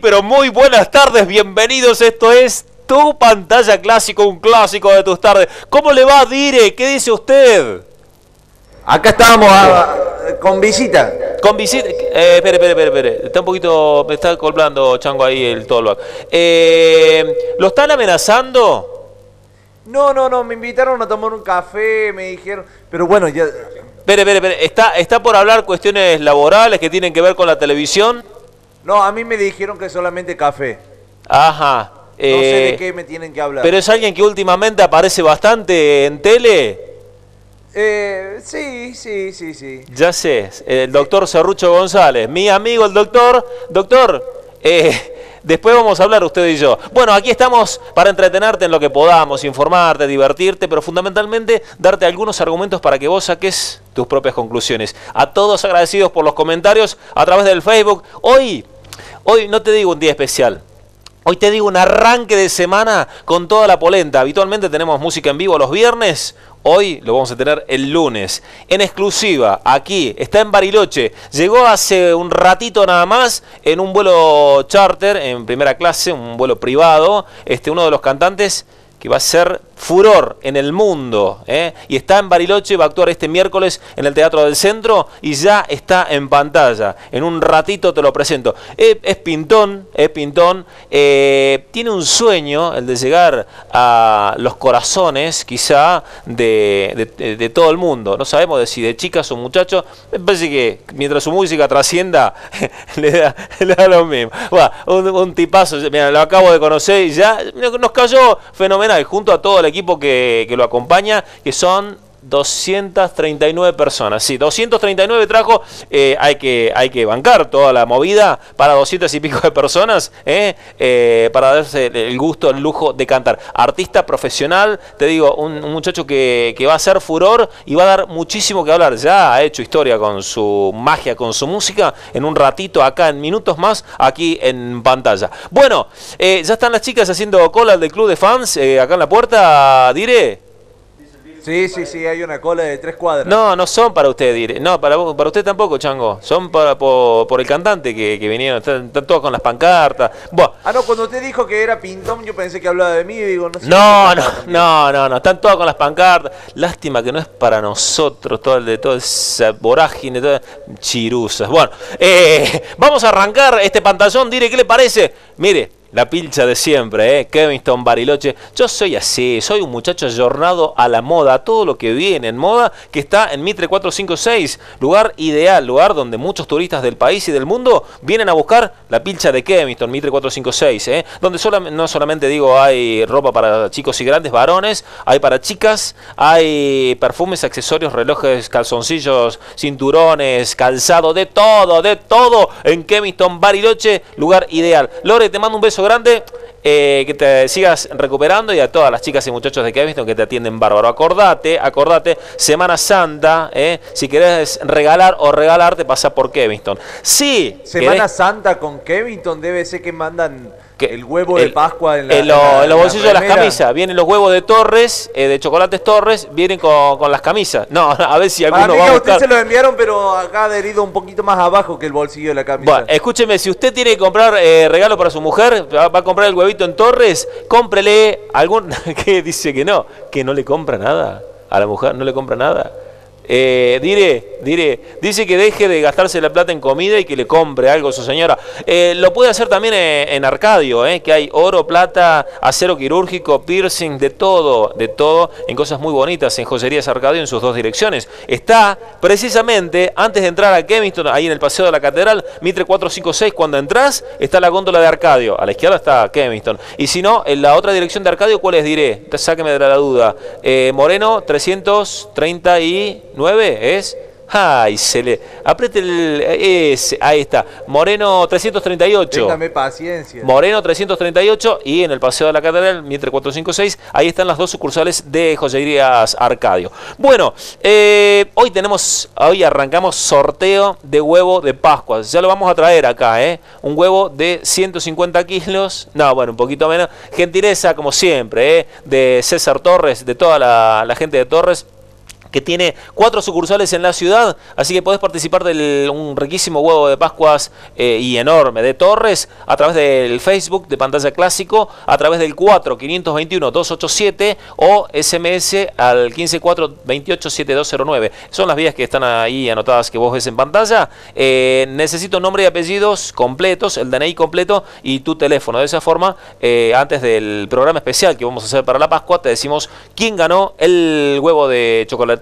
Pero muy buenas tardes, bienvenidos. Esto es tu pantalla clásico, un clásico de tus tardes. ¿Cómo le va, Dire? ¿Qué dice usted? Acá estábamos a- con visita. Con visita. Eh, espere, espere, espere, espere. Está un poquito. Me está colgando Chango ahí el tollback. Eh, ¿Lo están amenazando? No, no, no, me invitaron a tomar un café, me dijeron. Pero bueno, ya. Espere, espere, espere. ¿Está, ¿Está por hablar cuestiones laborales que tienen que ver con la televisión? No, a mí me dijeron que solamente café. Ajá. No sé Eh, de qué me tienen que hablar. Pero es alguien que últimamente aparece bastante en tele. Eh, sí, sí, sí, sí. Ya sé, el doctor Cerrucho González, mi amigo el doctor. Doctor, eh, después vamos a hablar usted y yo. Bueno, aquí estamos para entretenerte en lo que podamos, informarte, divertirte, pero fundamentalmente darte algunos argumentos para que vos saques tus propias conclusiones. A todos agradecidos por los comentarios a través del Facebook. Hoy, hoy no te digo un día especial. Hoy te digo un arranque de semana con toda la polenta. Habitualmente tenemos música en vivo los viernes. Hoy lo vamos a tener el lunes. En exclusiva, aquí, está en Bariloche. Llegó hace un ratito nada más en un vuelo charter, en primera clase, un vuelo privado. Este, uno de los cantantes que va a ser furor en el mundo. ¿eh? Y está en Bariloche, va a actuar este miércoles en el Teatro del Centro y ya está en pantalla. En un ratito te lo presento. Es, es pintón, es pintón. eh, tiene un sueño, el de llegar a los corazones, quizá, de, de- todo el mundo. No sabemos de si de chicas o muchachos. Me parece que mientras su música trascienda, le da, le da lo mismo. Un, tipazo, lo acabo de conocer y ya nos cayó fenomenal, junto a todo el equipo que, que lo acompaña, que son 239 personas. Sí, 239 trajo, eh, hay, que, hay que bancar toda la movida para 200 y pico de personas, eh, eh, para darse el gusto, el lujo de cantar. Artista profesional, te digo, un, muchacho que, que va a hacer furor y va a dar muchísimo que hablar. Ya ha hecho historia con su magia, con su música, en un ratito, acá en minutos más, aquí en pantalla. Bueno, eh, ya están las chicas haciendo cola del club de fans, eh, acá en la puerta, diré. Sí, sí, sí, hay una cola de tres cuadras. No, no son para usted, diré. No, para, para usted tampoco, Chango. Son para, por, por el cantante que, que vinieron. Están, están todos con las pancartas. Buah. Ah, no, cuando usted dijo que era pintón, yo pensé que hablaba de mí y digo, no sé. No, no, no, no, no. Están todos con las pancartas. Lástima que no es para nosotros todo el de toda esa vorágine, todas chiruzas. Bueno, eh, vamos a arrancar este pantallón. Diré, ¿qué le parece? Mire. La pilcha de siempre, ¿eh? Kevinston Bariloche. Yo soy así, soy un muchacho ayornado a la moda, a todo lo que viene en moda, que está en Mitre 456, lugar ideal, lugar donde muchos turistas del país y del mundo vienen a buscar la pilcha de Kevinston, Mitre 456, ¿eh? donde no solamente digo hay ropa para chicos y grandes varones, hay para chicas, hay perfumes, accesorios, relojes, calzoncillos, cinturones, calzado, de todo, de todo en Kevinston Bariloche, lugar ideal. Lore, te mando un beso grande. eh, que te sigas recuperando y a todas las chicas y muchachos de Kevinston que te atienden bárbaro. Acordate, acordate, Semana Santa, eh, si querés regalar o regalarte, pasa por Kevinston. Sí, Semana Santa con Kevington debe ser que mandan que el huevo de Pascua en, la, en lo- en la- en los bolsillos de las camisas. Vienen los huevos de Torres, eh, de chocolates Torres, vienen con, con las camisas. No, a ver si alguno va a a usted buscar. se lo enviaron, pero acá adherido un poquito más abajo que el bolsillo de la camisa. Bueno, escúcheme, si usted tiene que comprar eh, regalo para su mujer, va va a comprar el huevito en Torres, cómprele algún... que dice que no? Que no le compra nada. A la mujer no le compra nada. Eh, diré, diré, dice que deje de gastarse la plata en comida y que le compre algo a su señora. Eh, lo puede hacer también en, Arcadio, eh, que hay oro, plata, acero quirúrgico, piercing, de todo, de todo, en cosas muy bonitas, en Joyerías Arcadio en sus dos direcciones. Está precisamente antes de entrar a Kevinston, ahí en el Paseo de la Catedral, Mitre 456, cuando entras, está la góndola de Arcadio. A la izquierda está Kevinston. Y si no, en la otra dirección de Arcadio, ¿cuál es? Diré, sáqueme de la duda. Eh, Moreno 339 es. Ay, se le. Apriete el. Ahí está. Moreno 338. Téngame paciencia. Moreno 338 y en el Paseo de la Catedral, Mitre 456, ahí están las dos sucursales de Joyerías Arcadio. Bueno, eh, hoy tenemos, hoy arrancamos sorteo de huevo de Pascua. Ya lo vamos a traer acá, ¿eh? Un huevo de 150 kilos, no, bueno, un poquito menos. Gentileza, como siempre, ¿eh? De César Torres, de toda la, la gente de Torres que tiene cuatro sucursales en la ciudad, así que podés participar de un riquísimo huevo de Pascuas eh, y enorme de Torres a través del Facebook de Pantalla Clásico, a través del 4 521 287 o SMS al 154287209. Son las vías que están ahí anotadas que vos ves en pantalla. Eh, necesito nombre y apellidos completos, el DNI completo y tu teléfono. De esa forma, eh, antes del programa especial que vamos a hacer para la Pascua, te decimos quién ganó el huevo de chocolate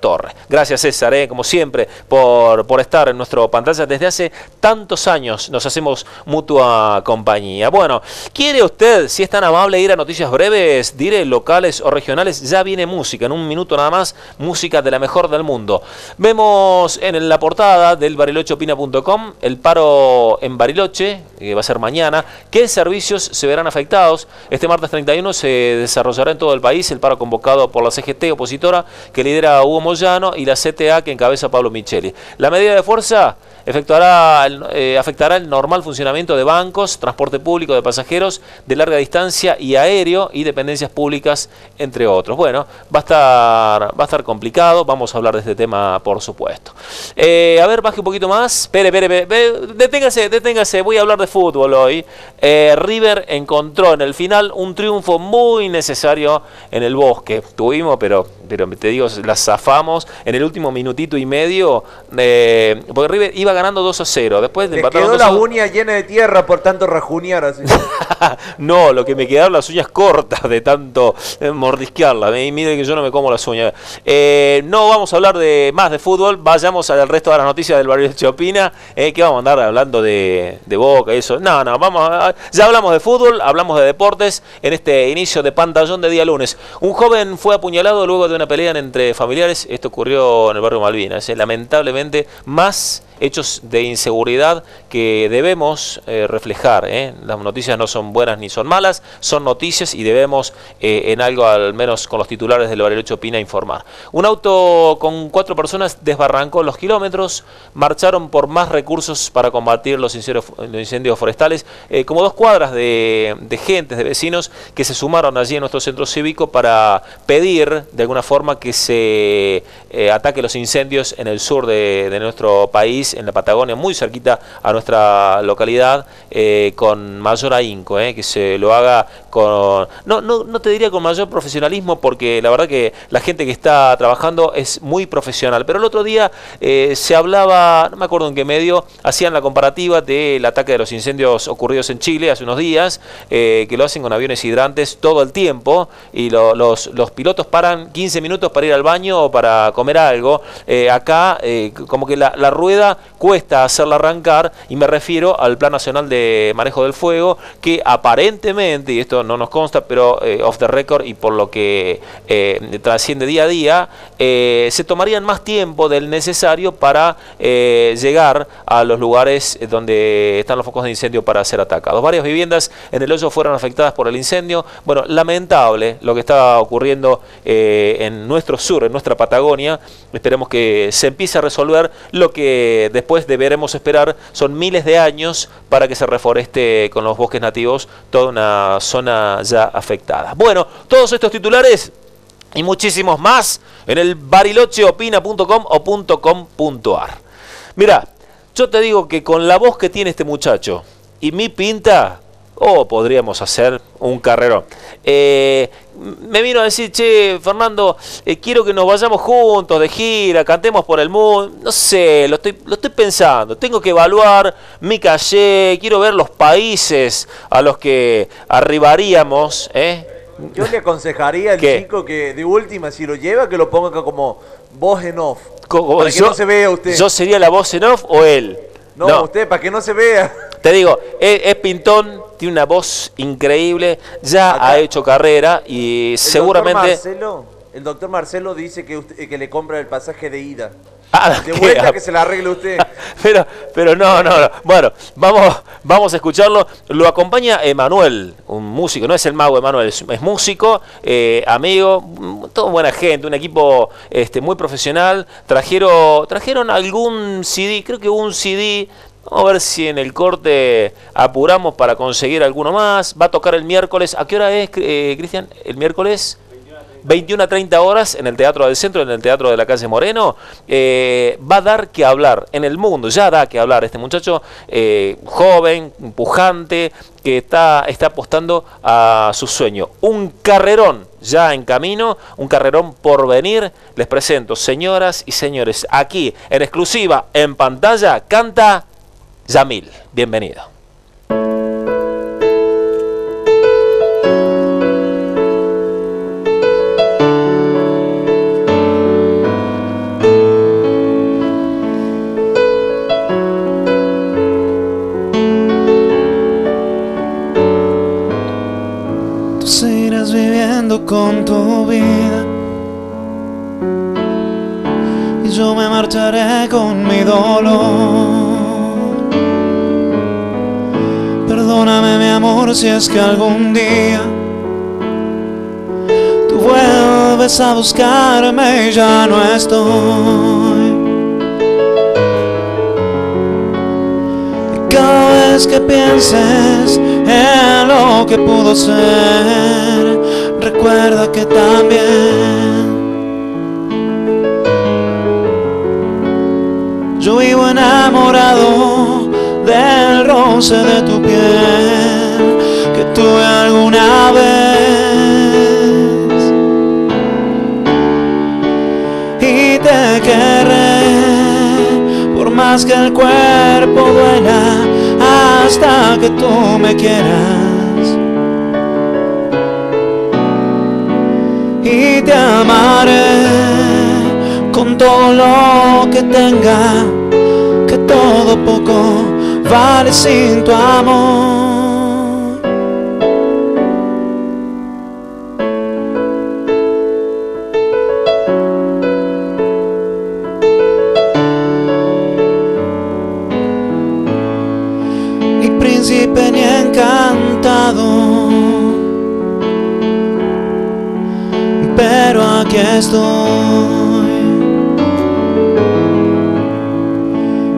Torres. Gracias César, eh, como siempre, por, por estar en nuestro pantalla. Desde hace tantos años nos hacemos mutua compañía. Bueno, ¿quiere usted, si es tan amable, ir a noticias breves, diré locales o regionales? Ya viene música, en un minuto nada más, música de la mejor del mundo. Vemos en la portada del barilocheopina.com el paro en Bariloche, que va a ser mañana, qué servicios se verán afectados. Este martes 31 se desarrollará en todo el país el paro convocado por la CGT opositora que lidera Hugo Moyano y la CTA que encabeza Pablo Micheli. La medida de fuerza efectuará, eh, afectará el normal funcionamiento de bancos, transporte público de pasajeros de larga distancia y aéreo y dependencias públicas, entre otros. Bueno, va a estar, va a estar complicado, vamos a hablar de este tema por supuesto. Eh, a ver, baje un poquito más. Espere, espere, espere, deténgase, deténgase, voy a hablar de fútbol hoy. Eh, River encontró en el final un triunfo muy necesario en el bosque. Tuvimos, pero, pero te digo, la zafamos en el último minutito y medio, porque River iba ganando 2 a 0. Después de quedó la uña llena de tierra por tanto rajunear así. no, lo que me quedaron las uñas cortas de tanto eh, mordisquearla. Miren que yo no me como las uñas. Eh, no vamos a hablar de más de fútbol. Vayamos al resto de las noticias del barrio de Chopina. Eh, que vamos a andar hablando de, de Boca, eso. No, no, vamos ya hablamos de fútbol, hablamos de deportes en este inicio de pantallón de día lunes. Un joven fue apuñalado luego de una pelea entre familiares. Esto ocurrió en el barrio Malvinas. lamentablemente, más hechos de inseguridad que debemos eh, reflejar. ¿eh? Las noticias no son buenas ni son malas, son noticias y debemos eh, en algo, al menos con los titulares del Bariloche Opina, informar. Un auto con cuatro personas desbarrancó los kilómetros, marcharon por más recursos para combatir los incendios, forestales, como dos cuadras de, de gentes, de vecinos que se sumaron allí en nuestro centro cívico para pedir de alguna forma que se ataque los incendios en el sur de nuestro país en la Patagonia, muy cerquita a nuestra localidad, eh, con mayor ahínco, eh, que se lo haga con, no, no, no te diría con mayor profesionalismo, porque la verdad que la gente que está trabajando es muy profesional, pero el otro día eh, se hablaba, no me acuerdo en qué medio, hacían la comparativa del ataque de los incendios ocurridos en Chile hace unos días, que lo hacen con aviones hidrantes todo el tiempo, y los, los pilotos paran 15 minutos para ir al baño o para comer algo, acá como que la, rueda cuesta hacerla arrancar y me refiero al Plan Nacional de Manejo del Fuego que aparentemente, y esto no nos consta, pero eh, off the record y por lo que eh, trasciende día a día, eh, se tomarían más tiempo del necesario para llegar a los lugares donde están los focos de incendio para ser atacados. Varias viviendas en el hoyo fueron afectadas por el incendio. Bueno, lamentable lo que está ocurriendo en nuestro sur, en nuestra Patagonia. Esperemos que se empiece a resolver lo que después deberemos esperar son miles de años para que se reforeste con los bosques nativos toda una zona ya afectada. Bueno, todos estos titulares y muchísimos más en el barilocheopina.com o .com.ar. Mira, yo te digo que con la voz que tiene este muchacho y mi pinta, oh, podríamos hacer un carrero. Eh, me vino a decir, che, Fernando, eh, quiero que nos vayamos juntos de gira, cantemos por el mundo. No sé, lo estoy, lo estoy pensando. Tengo que evaluar mi calle, quiero ver los países a los que arribaríamos. ¿eh? Yo le aconsejaría al chico que de última, si lo lleva, que lo ponga como voz en off. para que no se vea usted. ¿Yo sería la voz en off o él? No, usted, para que no se vea. Te digo, es, pintón, tiene una voz increíble, ya ha hecho carrera y seguramente... Marcelo, el doctor Marcelo dice que, que le compra el pasaje de ida. Ah, de vuelta que se la arregle usted. pero, pero no, no, no. Bueno, vamos, vamos a escucharlo. Lo acompaña Emanuel, un músico, no es el mago Emanuel, es, músico, eh, amigo, toda buena gente, un equipo este, muy profesional. Trajeron, trajeron algún CD, creo que un CD Vamos a ver si en el corte apuramos para conseguir alguno más. Va a tocar el miércoles. ¿A qué hora es, eh, Cristian? ¿El miércoles? 21 a 30 horas en el Teatro del Centro, en el Teatro de la Calle Moreno. Eh, va a dar que hablar en el mundo, ya da que hablar este muchacho eh, joven, pujante, que está, está apostando a su sueño. Un carrerón ya en camino, un carrerón por venir. Les presento, señoras y señores, aquí en exclusiva, en pantalla, canta Yamil. Bienvenido. Si es que algún día tú vuelves a buscarme y ya no estoy. Y cada vez que pienses en lo que pudo ser, recuerda que también yo vivo enamorado del roce de tu piel alguna vez y te querré por más que el cuerpo duela hasta que tú me quieras y te amaré con todo lo que tenga, que todo poco vale sin tu amor.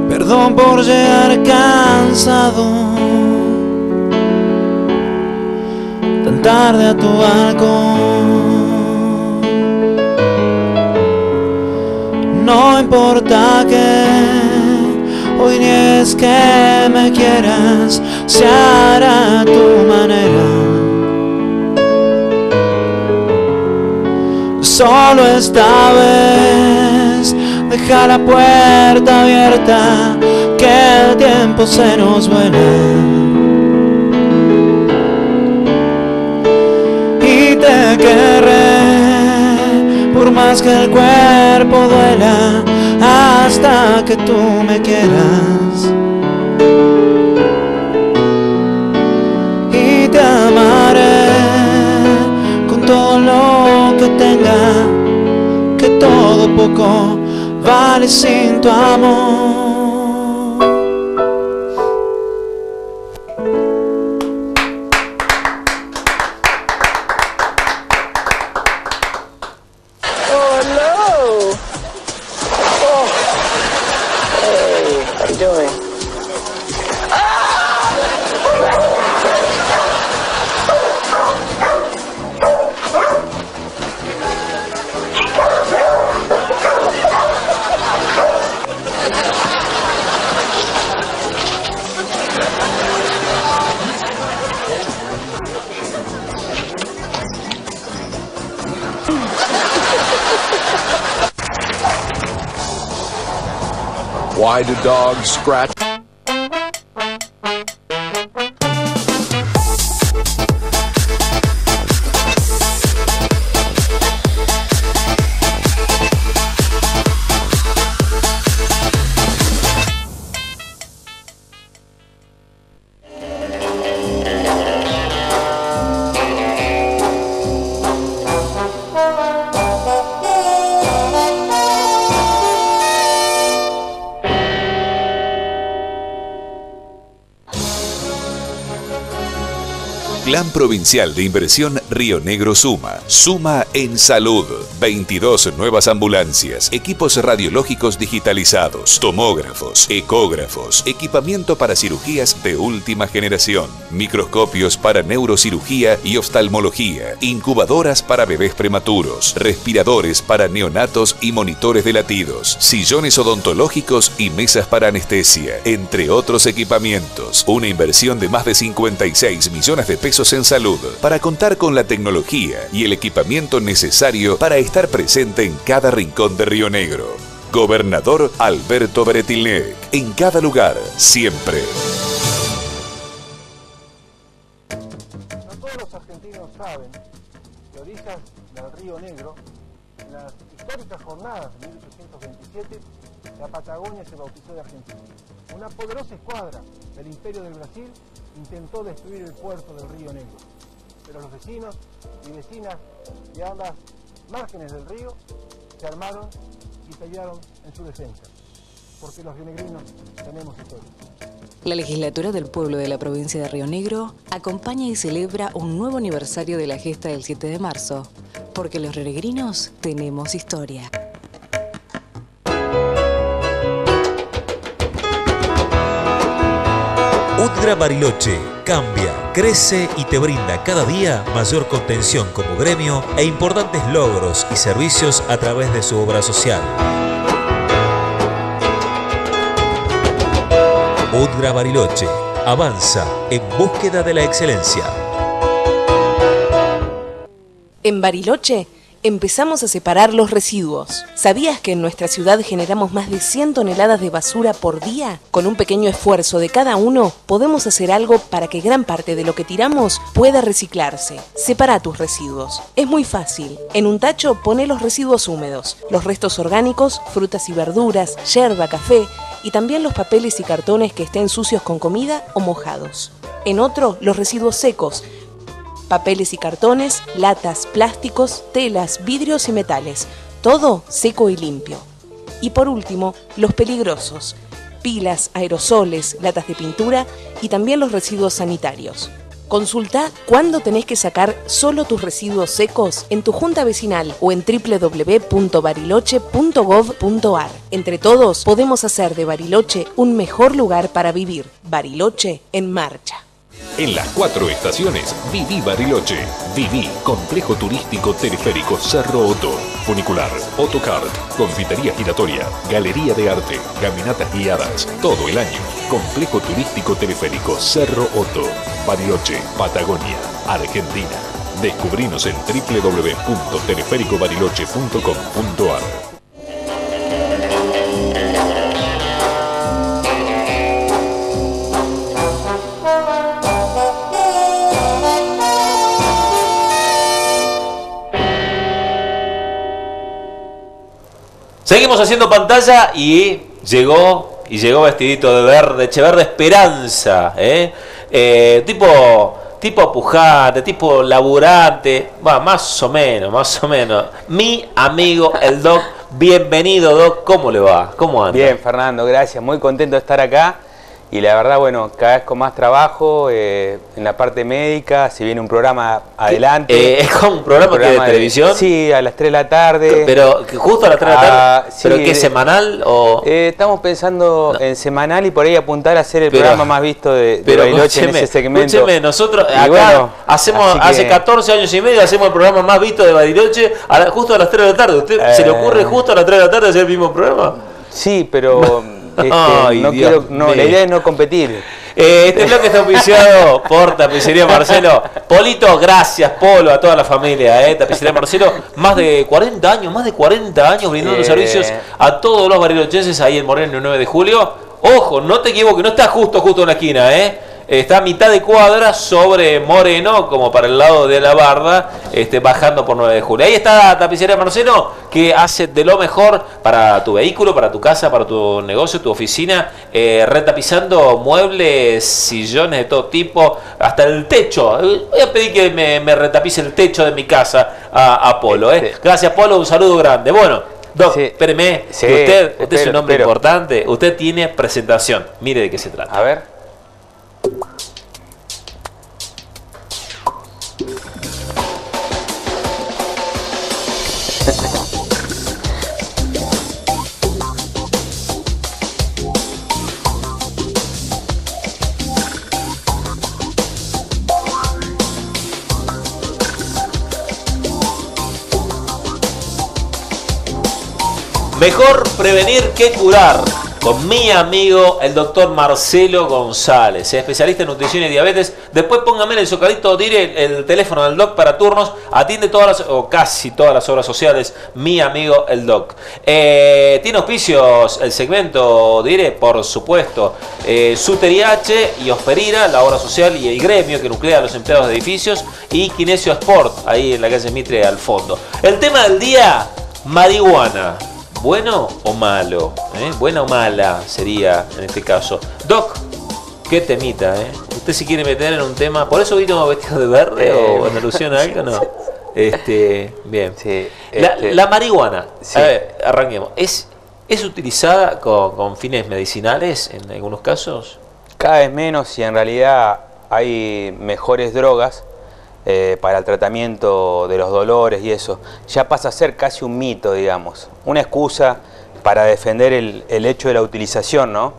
Perdón por llegar cansado tan tarde a tu balcón. No importa que hoy ni es que me quieras, se hará a tu manera. Solo esta vez. Deja la puerta abierta que el tiempo se nos vuela y te querré por más que el cuerpo duela hasta que tú me quieras tenga, que todo poco vale sin tu amor. guide a dog, scratch. Plan Provincial de Inversión Río Negro Suma. Suma en salud. 22 nuevas ambulancias, equipos radiológicos digitalizados, tomógrafos, ecógrafos, equipamiento para cirugías de última generación, microscopios para neurocirugía y oftalmología, incubadoras para bebés prematuros, respiradores para neonatos y monitores de latidos, sillones odontológicos y mesas para anestesia, entre otros equipamientos. Una inversión de más de 56 millones de pesos en salud para contar con la tecnología y el equipamiento necesario para estar presente en cada rincón de Río Negro. Gobernador Alberto Beretilnec, en cada lugar, siempre. No todos los argentinos saben que orillas del Río Negro, en las históricas jornadas de 1827, la Patagonia se bautizó de Argentina. Una poderosa escuadra del Imperio del Brasil intentó destruir el puerto del Río Negro. Pero los vecinos y vecinas de ambas márgenes del río se armaron y pelearon en su defensa. Porque los rionegrinos tenemos historia. La legislatura del pueblo de la provincia de Río Negro acompaña y celebra un nuevo aniversario de la gesta del 7 de marzo, porque los rionegrinos tenemos historia. Udgra Bariloche cambia, crece y te brinda cada día mayor contención como gremio e importantes logros y servicios a través de su obra social. Udgra Bariloche avanza en búsqueda de la excelencia. En Bariloche empezamos a separar los residuos. ¿Sabías que en nuestra ciudad generamos más de 100 toneladas de basura por día? Con un pequeño esfuerzo de cada uno, podemos hacer algo para que gran parte de lo que tiramos pueda reciclarse. Separa tus residuos. Es muy fácil. En un tacho pone los residuos húmedos, los restos orgánicos, frutas y verduras, yerba, café y también los papeles y cartones que estén sucios con comida o mojados. En otro, los residuos secos, papeles y cartones, latas, plásticos, telas, vidrios y metales, todo seco y limpio. Y por último, los peligrosos, pilas, aerosoles, latas de pintura y también los residuos sanitarios. Consulta cuándo tenés que sacar solo tus residuos secos en tu junta vecinal o en www.bariloche.gov.ar. Entre todos podemos hacer de Bariloche un mejor lugar para vivir. Bariloche en marcha. En las cuatro estaciones, viví Bariloche. Viví Complejo Turístico Teleférico Cerro Otto. Funicular, Otocard, Confitería Giratoria, Galería de Arte, Caminatas Guiadas. Todo el año. Complejo Turístico Teleférico Cerro Otto. Bariloche, Patagonia, Argentina. Descubrinos en www.teleféricobariloche.com.ar. Seguimos haciendo pantalla y llegó, y llegó vestidito de verde, verde Esperanza, ¿eh? Eh, tipo, tipo pujante, tipo laburante, va, más o menos, más o menos. Mi amigo el Doc, bienvenido Doc, ¿cómo le va? ¿Cómo anda? Bien, Fernando, gracias, muy contento de estar acá y la verdad, bueno, cada vez con más trabajo eh, en la parte médica, si viene un programa adelante. Eh, ¿Es como un programa, de, televisión? Sí, a las 3 de la tarde. Pero justo a las 3 de la tarde. Ah, ¿Pero qué semanal o...? Eh, estamos pensando en semanal y por ahí apuntar a ser el programa más visto de, de pero en ese segmento. Escúcheme, nosotros acá hacemos, hace 14 años y medio hacemos el programa más visto de Bariloche justo a las 3 de la tarde. ¿Usted se le ocurre justo a las 3 de la tarde hacer el mismo programa? Sí, pero... Este, no quiero, no, la idea es no competir. Eh, este bloque está oficiado por Tapicería Marcelo. Polito, gracias, Polo, a toda la familia. Eh. Tapicería Marcelo, más de 40 años, más de 40 años brindando servicios a todos los barilochenses ahí en Moreno el 9 de julio. Ojo, no te equivoques, no está justo, justo en la esquina, ¿eh? está a mitad de cuadra sobre Moreno, como para el lado de la barda, este, bajando por 9 de julio. Ahí está Tapicería Marcelo, que hace de lo mejor para tu vehículo, para tu casa, para tu negocio, tu oficina, eh, retapizando muebles, sillones de todo tipo, hasta el techo. Voy a pedir que me, retapice el techo de mi casa a, Apolo. ¿eh? Gracias, Polo, un saludo grande. Bueno. Doc, espéreme, usted, usted es un hombre importante, usted tiene presentación. Mire de qué se trata. A ver. Mejor prevenir que curar con mi amigo el doctor Marcelo González, especialista en nutrición y diabetes. Después póngame en el socalito, dire el teléfono del doc para turnos. Atiende todas las, o casi todas las obras sociales, mi amigo el doc. Eh, ¿Tiene auspicios el segmento, dire? Por supuesto. Eh, Suteriache y Osperira, la obra social y el gremio que nuclea a los empleados de edificios. Y Kinesio Sport, ahí en la calle Mitre al fondo. El tema del día, marihuana. ¿Bueno o malo? ¿Eh? ¿Buena o mala sería en este caso? Doc, qué temita, ¿eh? ¿Usted si quiere meter en un tema? ¿Por eso vino vestido de verde o en alusión a algo? No. Este, bien. la, este, marihuana, a ver, arranquemos. ¿Es, ¿Es utilizada con, con fines medicinales en algunos casos? Cada vez menos y en realidad hay mejores drogas eh, para el tratamiento de los dolores y eso, ya pasa a ser casi un mito, digamos, una excusa para defender el, hecho de la utilización, ¿no?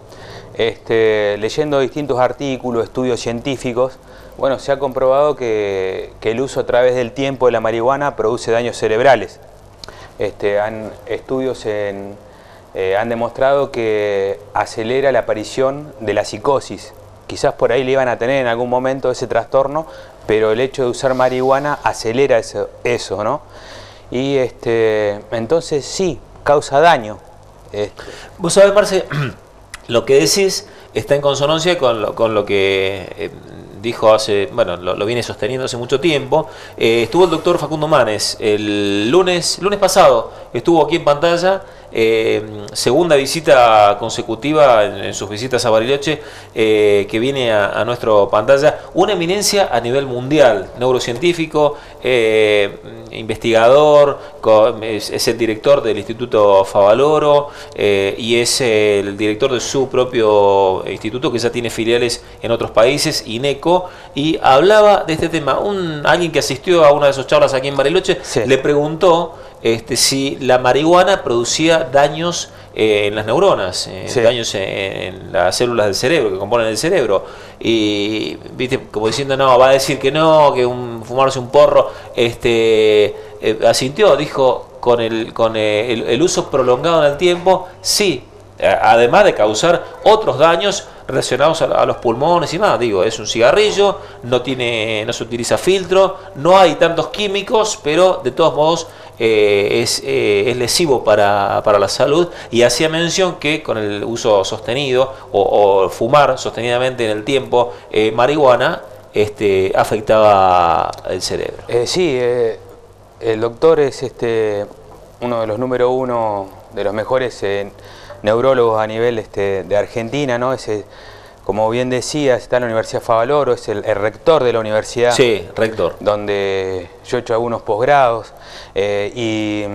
Este, leyendo distintos artículos, estudios científicos, bueno, se ha comprobado que, el uso a través del tiempo de la marihuana produce daños cerebrales. Este, estudios eh, han demostrado que acelera la aparición de la psicosis. Quizás por ahí le iban a tener en algún momento ese trastorno, pero el hecho de usar marihuana acelera eso, eso ¿no? Y este, entonces sí, causa daño. Este. Vos sabés, Marce, lo que decís está en consonancia con lo, con lo que eh, dijo hace, bueno, lo, viene sosteniendo hace mucho tiempo. Eh, estuvo el doctor Facundo Manes el lunes, lunes pasado, estuvo aquí en pantalla eh, segunda visita consecutiva en, sus visitas a Bariloche eh, que viene a, nuestra pantalla. Una eminencia a nivel mundial, neurocientífico, eh, investigador, es, el director del Instituto Favaloro y es el director de su propio instituto que ya tiene filiales en otros países, INECO, y hablaba de este tema. Un, alguien que asistió a una de sus charlas aquí en Bariloche le preguntó este, si la marihuana producía daños eh, en las neuronas, eh, daños en, las células del cerebro, que componen el cerebro. Y, viste, como diciendo, no, va a decir que no, que un, fumarse un porro, este, eh, asintió, dijo, con, el, con el uso prolongado en el tiempo, sí, además de causar otros daños relacionados a, los pulmones y más. Digo, es un cigarrillo, no, tiene, no se utiliza filtro, no hay tantos químicos, pero de todos modos eh, es, eh, es, lesivo para, para, la salud. Y hacía mención que con el uso sostenido o, fumar sostenidamente en el tiempo eh, marihuana este, afectaba el cerebro. sí, el doctor es este, uno de los número uno de los mejores neurólogos a nivel este, de Argentina, ¿no? Ese, como bien decía, está en la Universidad Favaloro, es el, rector de la universidad. Sí, rector. Donde yo he hecho algunos posgrados. Eh,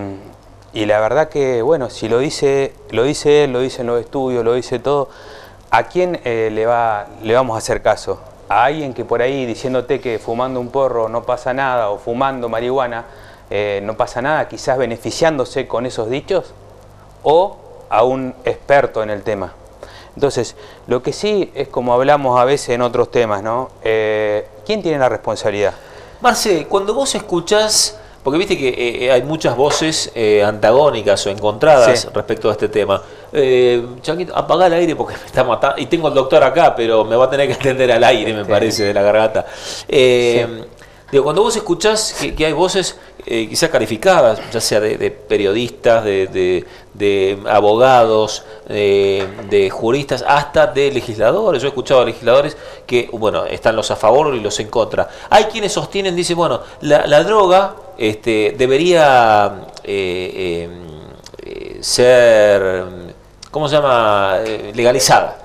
y, la verdad que, bueno, si lo dice, lo dice él, lo dicen los estudios, lo dice todo, ¿a quién eh, le, va, le vamos a hacer caso? ¿A alguien que por ahí diciéndote que fumando un porro no pasa nada o fumando marihuana eh, no pasa nada, quizás beneficiándose con esos dichos? ¿O a un experto en el tema. Entonces, lo que sí es como hablamos a veces en otros temas, ¿no? Eh, ¿Quién tiene la responsabilidad? Marce, cuando vos escuchás, porque viste que eh, hay muchas voces eh, antagónicas o encontradas respecto a este tema. Eh, Chanquito, apaga el aire porque me está matando. Y tengo el doctor acá, pero me va a tener que atender al aire, me parece, de la garganta. Digo, cuando vos escuchás que hay voces eh, quizás calificadas, ya sea de, periodistas, de, abogados, de, juristas, hasta de legisladores. Yo he escuchado a legisladores que, bueno, están los a favor y los en contra. Hay quienes sostienen, dice, bueno, la, droga este, debería eh, eh, ser, ¿cómo se llama? legalizada.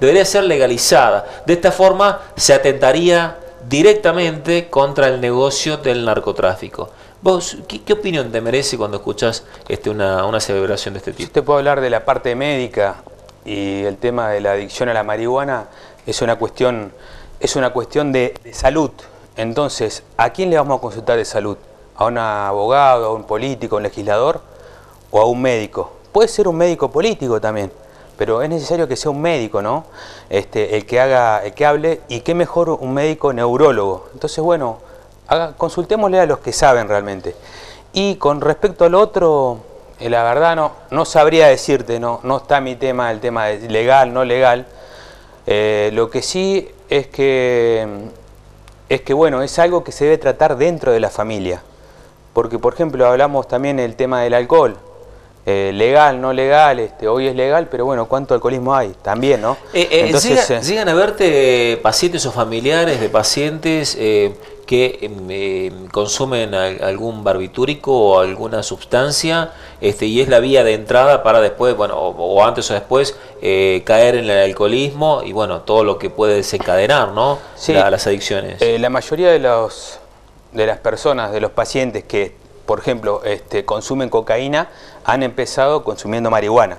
Debería ser legalizada. De esta forma se atentaría directamente contra el negocio del narcotráfico. ¿Vos qué, opinión te merece cuando escuchas este, una, una celebración de este tipo? Te puedo hablar de la parte médica y el tema de la adicción a la marihuana es una cuestión, es una cuestión de, salud. Entonces, ¿a quién le vamos a consultar de salud? ¿A un abogado, a un político, a un legislador o a un médico? Puede ser un médico político también, pero es necesario que sea un médico, ¿no? Este, el que haga, el que hable, y qué mejor un médico neurólogo. Entonces, bueno, consultémosle a los que saben realmente. Y con respecto al otro, Eh, la verdad no, no sabría decirte, no, no está mi tema, el tema de legal, no legal. Eh, lo que sí es que, es que, bueno, es algo que se debe tratar dentro de la familia. Porque, por ejemplo, hablamos también del tema del alcohol. Eh, legal, no legal, este, hoy es legal, pero bueno, ¿cuánto alcoholismo hay? También, ¿no? Entonces, llegan, a verte pacientes o familiares de pacientes que em, consumen algún barbitúrico o alguna sustancia este, y es la vía de entrada para después, bueno, o, antes o después, eh, caer en el alcoholismo y bueno, todo lo que puede desencadenar, ¿no? las adicciones. Eh, la mayoría de, los, de las personas, de los pacientes que, por ejemplo, este, consumen cocaína, han empezado consumiendo marihuana.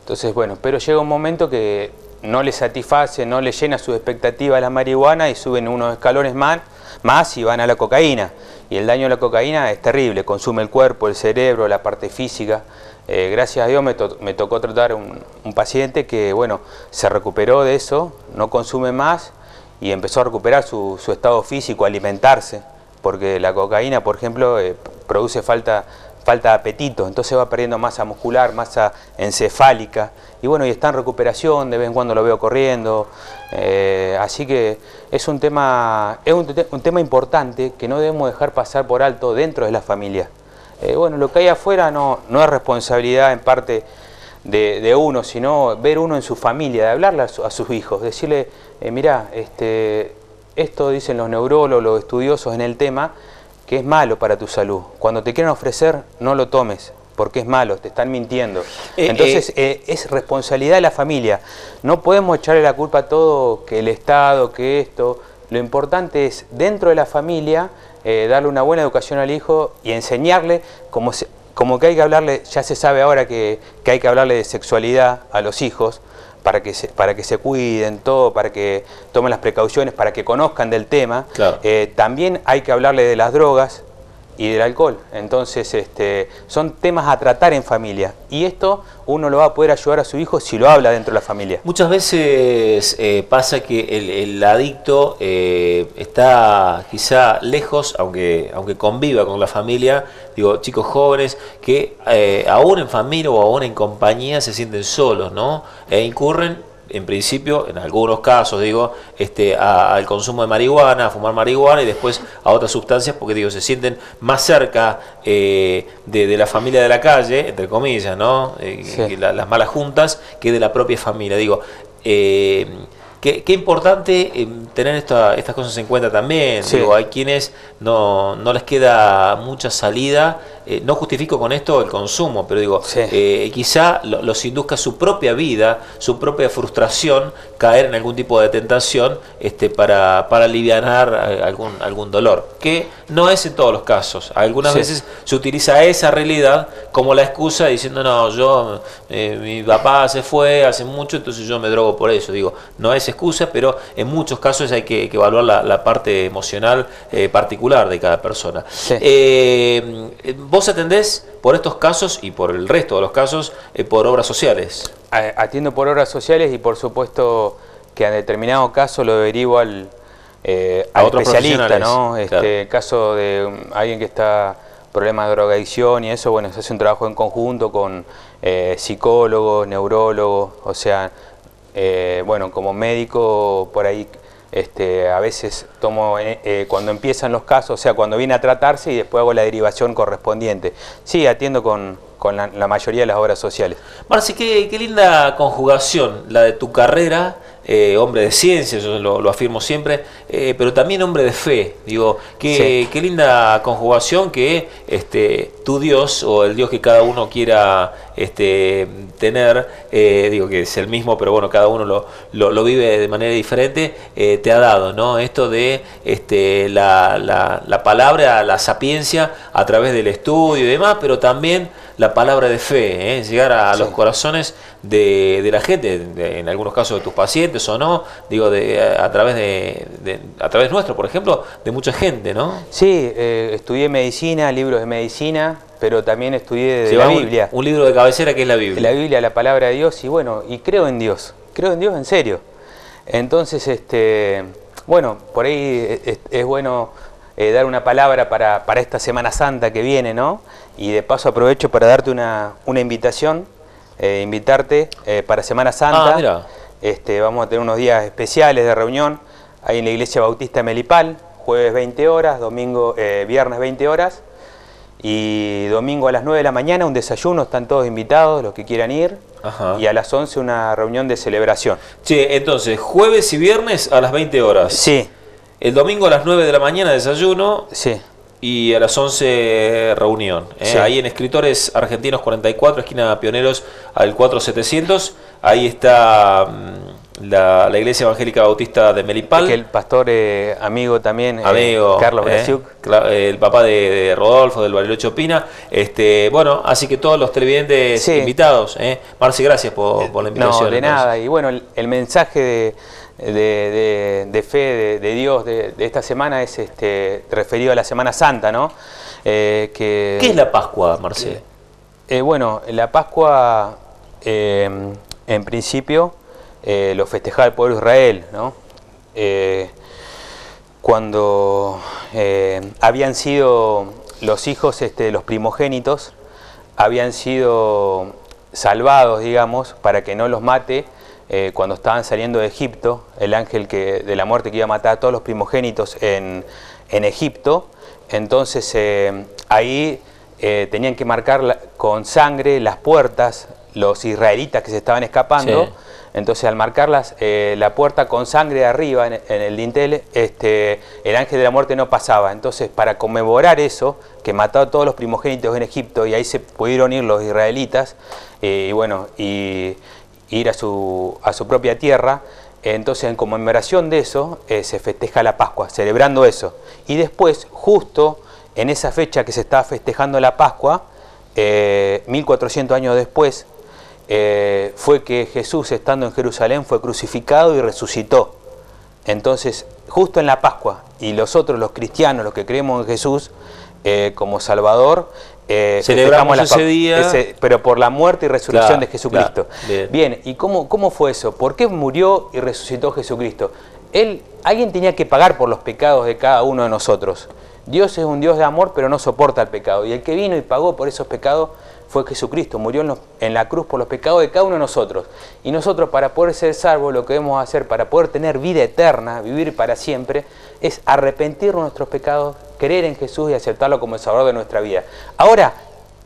Entonces, bueno, pero llega un momento que no les satisface, no les llena su expectativa la marihuana y suben unos escalones más más y van a la cocaína. Y el daño de la cocaína es terrible, consume el cuerpo, el cerebro, la parte física. Eh, gracias a Dios me, tocó tratar un, un paciente que, bueno, se recuperó de eso, no consume más y empezó a recuperar su, estado físico, alimentarse, porque la cocaína, por ejemplo, eh, produce falta falta de apetito, entonces va perdiendo masa muscular, masa encefálica, y bueno, y está en recuperación, de vez en cuando lo veo corriendo, eh, así que es un tema, es un, tema importante que no debemos dejar pasar por alto dentro de la familia. Eh, bueno, lo que hay afuera no, no es responsabilidad en parte de, uno, sino ver uno en su familia, de hablarle a, sus hijos, decirle, eh, mira, este, esto dicen los neurólogos, los estudiosos en el tema, que es malo para tu salud. Cuando te quieren ofrecer, no lo tomes, porque es malo, te están mintiendo. Eh, Entonces eh, es responsabilidad de la familia. No podemos echarle la culpa a todo, que el Estado, que esto. Lo importante es, dentro de la familia, eh, darle una buena educación al hijo y enseñarle como, como que hay que hablarle, ya se sabe ahora que, que hay que hablarle de sexualidad a los hijos, para que se, para que se cuiden, todo, para que tomen las precauciones, para que conozcan del tema. Eh, también hay que hablarle de las drogas y del alcohol. Entonces, este, son temas a tratar en familia. Y esto uno lo va a poder ayudar a su hijo si lo habla dentro de la familia. Muchas veces eh, pasa que el, adicto eh, está quizá lejos, aunque, aunque conviva con la familia, digo, chicos jóvenes que eh, aún en familia o aún en compañía se sienten solos, ¿no? E incurren en principio, en algunos casos, digo, este, al consumo de marihuana, a fumar marihuana y después a otras sustancias, porque digo, se sienten más cerca eh, de, la familia de la calle, entre comillas, ¿no? Eh, las malas juntas, que de la propia familia. Digo, eh, Qué, importante tener estas cosas en cuenta también. Digo, hay quienes no, no les queda mucha salida eh, no justifico con esto el consumo, pero digo, eh, quizá los induzca su propia vida, su propia frustración, caer en algún tipo de tentación este, para, para aliviar eh, algún, algún dolor, que no es en todos los casos. Algunas veces se utiliza esa realidad como la excusa diciendo, no, yo, mi papá se fue hace mucho, entonces yo me drogo por eso. Digo, no es excusa, pero en muchos casos hay que, evaluar la, parte emocional particular de cada persona. ¿Vos atendés por estos casos y por el resto de los casos eh, por obras sociales? Atiendo por obras sociales y por supuesto que en determinado caso lo derivo al, eh, especialista, ¿no? Este caso de alguien que está problemas de drogadicción y eso, bueno, se hace un trabajo en conjunto con eh, psicólogos, neurólogos, o sea, bueno, como médico por ahí este, a veces tomo, eh, eh, cuando empiezan los casos, o sea, cuando viene a tratarse y después hago la derivación correspondiente. Sí, atiendo con, la, mayoría de las obras sociales. Marci, qué, qué linda conjugación la de tu carrera eh, hombre de ciencia, yo lo, afirmo siempre, eh, pero también hombre de fe. Digo, qué, qué linda conjugación que este, tu Dios o el Dios que cada uno quiera este, tener, eh, digo que es el mismo, pero bueno, cada uno lo, lo, vive de manera diferente, te ha dado, ¿no? Esto de este, la, la, la palabra, la sapiencia a través del estudio y demás, pero también la palabra de fe, llegar a, los corazones de, de la gente, en algunos casos de tus pacientes, o no, digo, de, a, través de, a través nuestro, por ejemplo, de mucha gente, ¿no? Sí, eh, estudié medicina, libros de medicina, pero también estudié de la Biblia. Un, libro de cabecera que es la Biblia. La Biblia, la palabra de Dios, y bueno, y creo en Dios, creo en Dios en serio. Entonces, este, bueno, por ahí es, bueno eh, dar una palabra para, para, esta Semana Santa que viene, ¿no? Y de paso aprovecho para darte una, una invitación, eh, invitarte eh, para Semana Santa. Ah, este, vamos a tener unos días especiales de reunión ahí en la Iglesia Bautista Melipal, jueves 20 horas, domingo, viernes 20 horas y domingo a las 9 de la mañana un desayuno, están todos invitados, los que quieran ir. Y a las 11 una reunión de celebración. Che, entonces, jueves y viernes a las 20 horas. Sí. El domingo a las 9 de la mañana desayuno. Sí. Y a las 11 reunión. ¿eh? Ahí en Escritores Argentinos 44, esquina Pioneros al 4700. Ahí está mm, la, Iglesia Evangélica Bautista de Melipal. Que el pastor eh, amigo también, eh, amigo, Carlos el papá de, Rodolfo, del Bariloche Opina. Este, bueno, así que todos los televidentes invitados. Marci, gracias por, la invitación. No, de nada. Y bueno, el mensaje de de, fe de, Dios de, esta semana es este, referido a la Semana Santa, ¿no? Eh, que, ¿Qué es la Pascua, Marcelo? Eh, bueno, la Pascua, eh, en principio, lo festejaba el pueblo de Israel, ¿no? cuando habían sido los hijos, este, los primogénitos, habían sido salvados, digamos, para que no los mate eh, cuando estaban saliendo de Egipto, el ángel que, de la muerte que iba a matar a todos los primogénitos en, Egipto, entonces eh, ahí eh, tenían que marcar con sangre las puertas, los israelitas que se estaban escapando, entonces al marcarlas la puerta con sangre de arriba en, el dintel, este, el ángel de la muerte no pasaba, entonces para conmemorar eso, que mató a todos los primogénitos en Egipto y ahí se pudieron ir los israelitas, y bueno, y ir a su, a su propia tierra. Entonces, en conmemoración de eso, eh, se festeja la Pascua, celebrando eso. Y después, justo en esa fecha que se estaba festejando la Pascua, 1400 eh, años después, eh, fue que Jesús, estando en Jerusalén, fue crucificado y resucitó. Entonces, justo en la Pascua, y los otros, los cristianos, los que creemos en Jesús como Salvador, eh, Celebramos ese día. pero por la muerte y resurrección de Jesucristo. bien. ¿y cómo, cómo fue eso? ¿Por qué murió y resucitó Jesucristo? Él, alguien tenía que pagar por los pecados de cada uno de nosotros. Dios es un Dios de amor, pero no soporta el pecado. Y el que vino y pagó por esos pecados fue Jesucristo. Murió en, la cruz por los pecados de cada uno de nosotros. Y nosotros, para poder ser salvos, lo que debemos hacer para poder tener vida eterna, vivir para siempre, es arrepentir nuestros pecados, creer en Jesús y aceptarlo como el Salvador de nuestra vida. Ahora,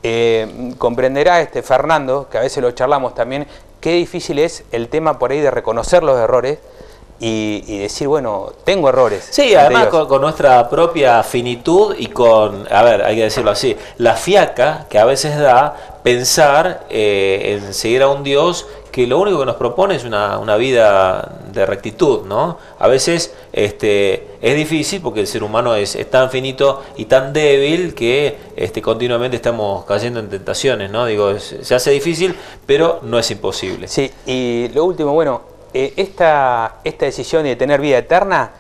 eh, comprenderá este Fernando, que a veces lo charlamos también, qué difícil es el tema por ahí de reconocer los errores y, decir, bueno, tengo errores. Sí, además con, nuestra propia finitud y con, a ver, hay que decirlo así, la fiaca que a veces da pensar eh, en seguir a un Dios que lo único que nos propone es una, una, vida de rectitud, ¿no? A veces este, es difícil porque el ser humano es, tan finito y tan débil que este, continuamente estamos cayendo en tentaciones, ¿no? Digo, se hace difícil, pero no es imposible. Sí, y lo último, bueno, eh, esta, esta decisión de tener vida eterna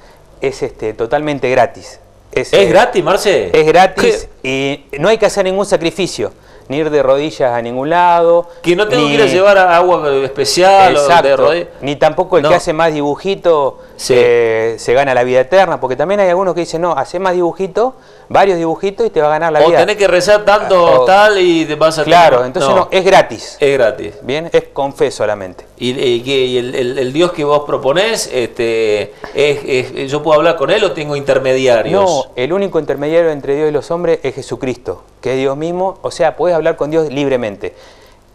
es este, totalmente gratis. ¿Es, gratis, Marce? Es gratis y no hay que hacer ningún sacrificio ni ir de rodillas a ningún lado. Que no tengo que ir a llevar agua especial o de Ni tampoco el que hace más dibujito se gana la vida eterna, porque también hay algunos que dicen, no, hace más dibujito, varios dibujitos y te va a ganar la vida. O tenés que rezar tanto tal y te vas a Claro, entonces no. es gratis. Es gratis. Bien, es con fe solamente. Y, el, Dios que vos proponés, este, es, ¿yo puedo hablar con él o tengo intermediarios? No, el único intermediario entre Dios y los hombres es Jesucristo, que es Dios mismo, o sea, puedes hablar con Dios libremente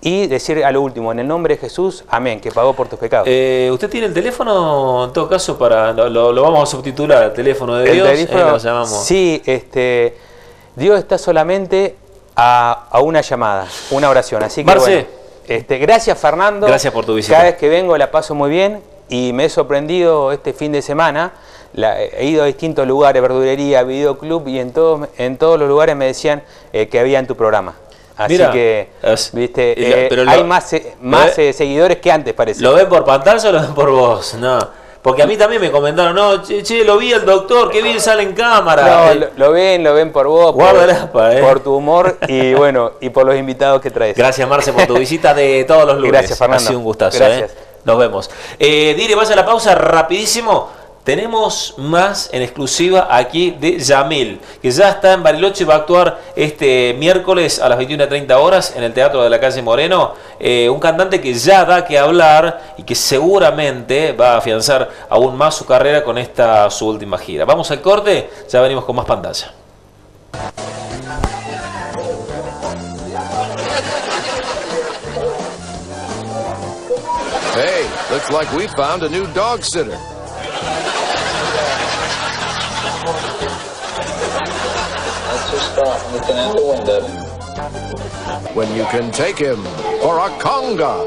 y decir a lo último, en el nombre de Jesús, amén, que pagó por tus pecados. Eh, ¿Usted tiene el teléfono, en todo caso, para lo, vamos a subtitular, el teléfono de Dios? Teléfono, llamamos. Sí, este, Dios está solamente a, una llamada, una oración. Así que bueno, este, gracias Fernando. Gracias por tu visita. Cada vez que vengo la paso muy bien y me he sorprendido este fin de semana. he ido a distintos lugares, verdulería, videoclub y en todos, en todos los lugares me decían eh, que había en tu programa. Así que, viste, eh, hay más, eh, más eh, seguidores que antes, parece. ¿Lo ven por pantalla o lo ven por vos? No. Porque a mí también me comentaron, no, che, lo vi el doctor, qué bien sale en cámara. No, lo, ven, lo ven por vos, por, por tu humor y bueno, y por los invitados que traes. Gracias, Marce, por tu visita de todos los lunes. Gracias, Fernando. Ha sido un gustazo. Gracias. Nos vemos. Eh, Dire, vaya a la pausa rapidísimo. Tenemos más en exclusiva aquí de Yamil, que ya está en Bariloche, va a actuar este miércoles a las 21.30 horas en el Teatro de la Calle Moreno. Eh, un cantante que ya da que hablar y que seguramente va a afianzar aún más su carrera con esta su última gira. Vamos al corte, ya venimos con más pantalla. Hey, looks like we found a new dog sitter. When you can take him for a conga.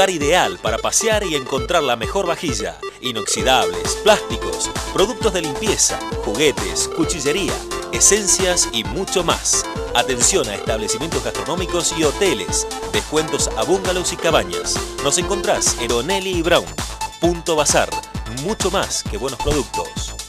Lugar ideal para pasear y encontrar la mejor vajilla, inoxidables, plásticos, productos de limpieza, juguetes, cuchillería, esencias y mucho más. Atención a establecimientos gastronómicos y hoteles, descuentos a bungalows y cabañas. Nos encontrás en Onelli y Brown. Punto Bazar, mucho más que buenos productos.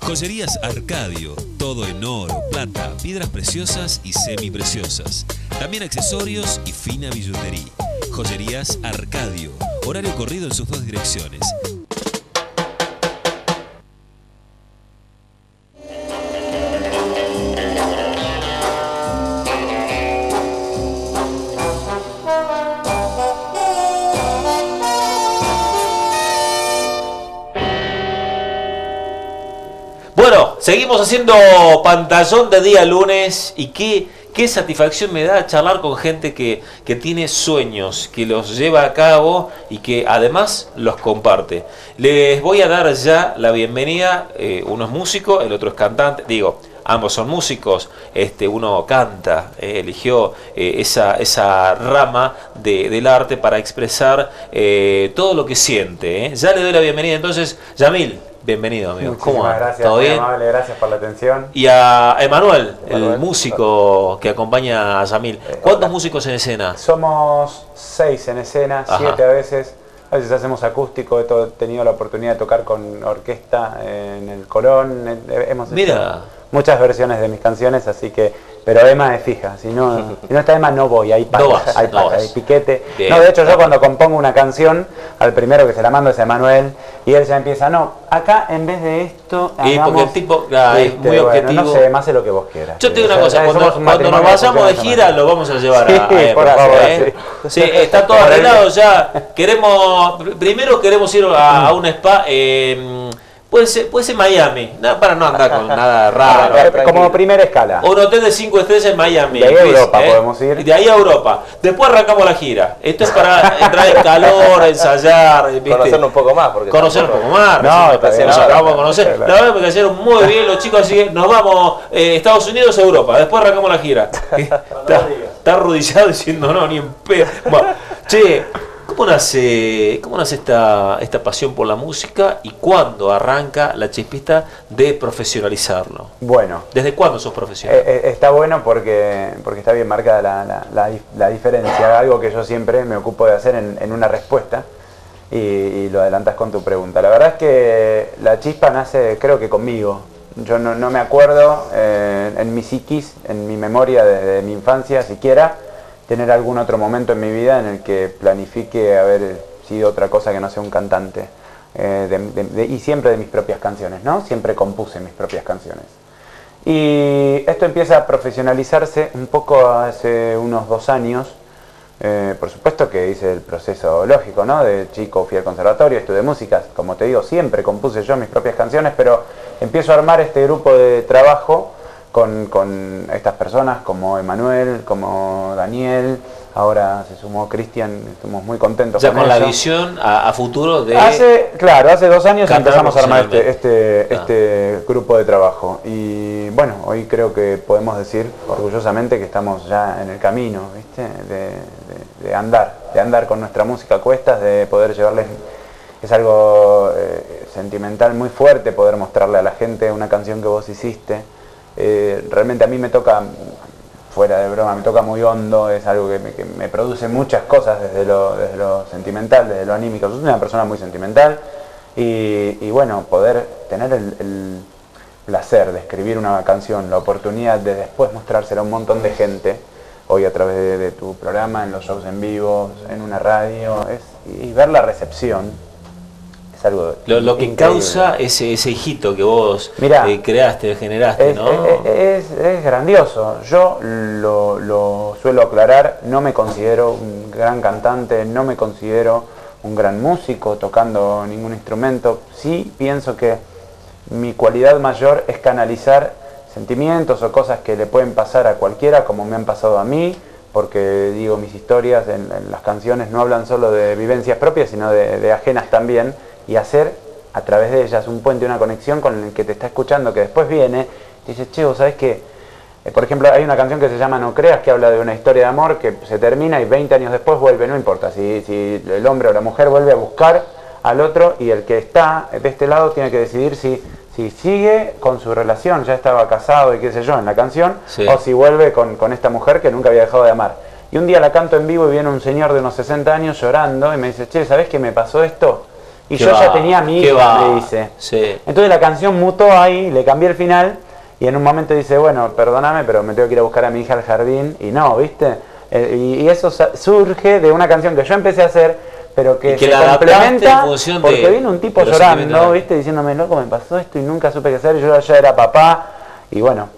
Joyerías Arcadio, todo en oro, plata, piedras preciosas y semipreciosas. También accesorios y fina billutería. Joyerías Arcadio, horario corrido en sus dos direcciones. Haciendo pantallón de día lunes y qué, qué satisfacción me da charlar con gente que, que tiene sueños, que los lleva a cabo y que además los comparte. Les voy a dar ya la bienvenida, eh, uno es músico, el otro es cantante, digo, ambos son músicos, este, uno canta, eh, eligió eh, esa, esa rama de- del arte para expresar todo lo que siente. Ya le doy la bienvenida entonces, Yamil, bienvenido amigo. ¿Cómo Muchísimas va? gracias, ¿Todo bien? amable, gracias por la atención. Y a Emanuel, el músico que acompaña a Yamil. ¿Cuántos músicos en escena? Somos seis en escena, Ajá. siete a veces. A veces hacemos acústico, he tenido la oportunidad de tocar con orquesta en el Colón. eh, hecho Mira. Muchas versiones de mis canciones, así que. Pero Emma es fija, si no, si no está Emma no voy, hay pata, No vas, hay, vas. hay piquete. Bien. No, de hecho yo cuando compongo una canción, al primero que se la mando es a Emanuel, y él ya empieza, no, acá en vez de esto, Y porque hagamos, el tipo ah, es este, muy bueno, objetivo. no sé, más de lo que vos quieras. Yo te digo O una sea, cosa, ya cuando, somos un cuando nos vayamos de gira lo vamos a llevar Sí, a, a Emma, por favor, ¿eh? sí. Sí, está todo arreglado ya. Queremos, pr- primero queremos ir a, a un spa, eh, puede ser, puede ser Miami, nada, para no andar con nada raro. Como primera escala. Un hotel de 5 estrellas en Miami. De ahí a Europa ¿eh? podemos ir. Y De ahí a Europa. Después arrancamos la gira. Esto es para entrar en calor, ensayar. Conocernos un poco más. Porque Conocer un poco más. No, recién nos no, acabamos de no, conocer. La verdad que cayeron muy bien los chicos, así que nos vamos eh, Estados Unidos, Europa. Después arrancamos la gira. está, está arrodillado diciendo no, ni en pedo. Bueno, che, ¿cómo nace, cómo nace esta, esta pasión por la música y cuándo arranca la chispista de profesionalizarlo? Bueno, ¿Desde cuándo sos profesional? Eh, eh, está bueno porque, porque está bien marcada la, la- la dif- la diferencia, algo que yo siempre me ocupo de hacer en, en una respuesta y, y lo adelantas con tu pregunta. La verdad es que la chispa nace creo que conmigo. Yo no, no me acuerdo eh, en mi psiquis, en mi memoria de, de mi infancia siquiera, tener algún otro momento en mi vida en el que planifique haber sido otra cosa que no sea un cantante. eh, y siempre de mis propias canciones, ¿no? Siempre compuse mis propias canciones. Y esto empieza a profesionalizarse un poco hace unos dos años. Eh, por supuesto que hice el proceso lógico, ¿no? De chico fui al conservatorio, estudié música, como te digo, siempre compuse yo mis propias canciones, pero empiezo a armar este grupo de trabajo con, con estas personas como Emanuel, como Daniel, ahora se sumó Cristian, estamos muy contentos ya con con la eso. visión a, a futuro de... Hace, claro, hace dos años empezamos a armar este, este, este grupo de trabajo. Y bueno, hoy creo que podemos decir orgullosamente que estamos ya en el camino, ¿viste? De, de- de andar, de andar con nuestra música a cuestas, de poder llevarles. Es algo eh, sentimental muy fuerte poder mostrarle a la gente una canción que vos hiciste. Eh, realmente a mí me toca, fuera de broma, me toca muy hondo, es algo que me, produce muchas cosas desde lo, desde lo sentimental, desde lo anímico. Yo soy una persona muy sentimental y, bueno, poder tener el, el placer de escribir una canción, la oportunidad de después mostrársela a un montón de gente, hoy a través de, de tu programa, en los shows en vivo, en una radio, es, y ver la recepción, es algo Lo, lo que causa ese, ese hijito que vos Mirá, eh, creaste, generaste, Es, ¿no? es- es- es grandioso. Yo lo, lo suelo aclarar, no me considero un gran cantante, no me considero un gran músico tocando ningún instrumento. Sí pienso que mi cualidad mayor es canalizar sentimientos o cosas que le pueden pasar a cualquiera, como me han pasado a mí, porque digo, mis historias en, en las canciones no hablan solo de vivencias propias, sino de, de ajenas también, y hacer a través de ellas un puente, una conexión con el que te está escuchando, que después viene, y dice, che, vos sabés que, eh, por ejemplo, hay una canción que se llama No creas, que habla de una historia de amor que se termina y 20 años después vuelve, no importa, si, si el hombre o la mujer vuelve a buscar al otro y el que está de este lado tiene que decidir si, si sigue con su relación, ya estaba casado y qué sé yo en la canción, Sí. o si vuelve con, con esta mujer que nunca había dejado de amar. Y un día la canto en vivo y viene un señor de unos 60 años llorando y me dice, che, ¿sabés que me pasó esto? Y yo ya tenía a mi hija, le dice. Sí. Entonces la canción mutó ahí, le cambié el final y en un momento dice, bueno, perdóname, pero me tengo que ir a buscar a mi hija al jardín. Y no, ¿viste? Eh, y, y eso surge de una canción que yo empecé a hacer, pero que, Y que se la complementa en función de- porque vino un tipo llorando, ¿viste? Diciéndome, loco, me pasó esto y nunca supe qué hacer. Yo ya era papá y bueno,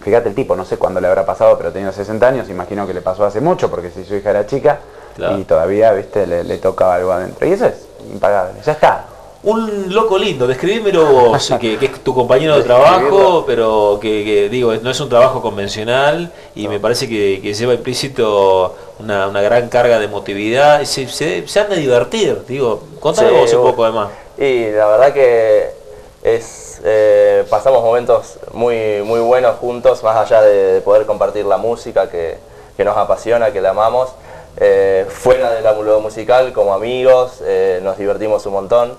fíjate el tipo, no sé cuándo le habrá pasado, pero tenía 60 años, imagino que le pasó hace mucho, porque si su hija era chica Claro. y todavía, ¿viste? Le, le tocaba algo adentro. Y eso es impagable, ya está. un loco lindo, describímelo vos, que, que es tu compañero de trabajo, pero que, que, digo, no es un trabajo convencional y me parece que, que lleva implícito una, una gran carga de emotividad y se, se, se han de divertir, digo, contame Sí, vos un poco además. Y la verdad que es, eh, pasamos momentos muy, muy buenos juntos, más allá de, de poder compartir la música que, que nos apasiona, que la amamos. Eh, fuera del ángulo musical, como amigos, eh, nos divertimos un montón.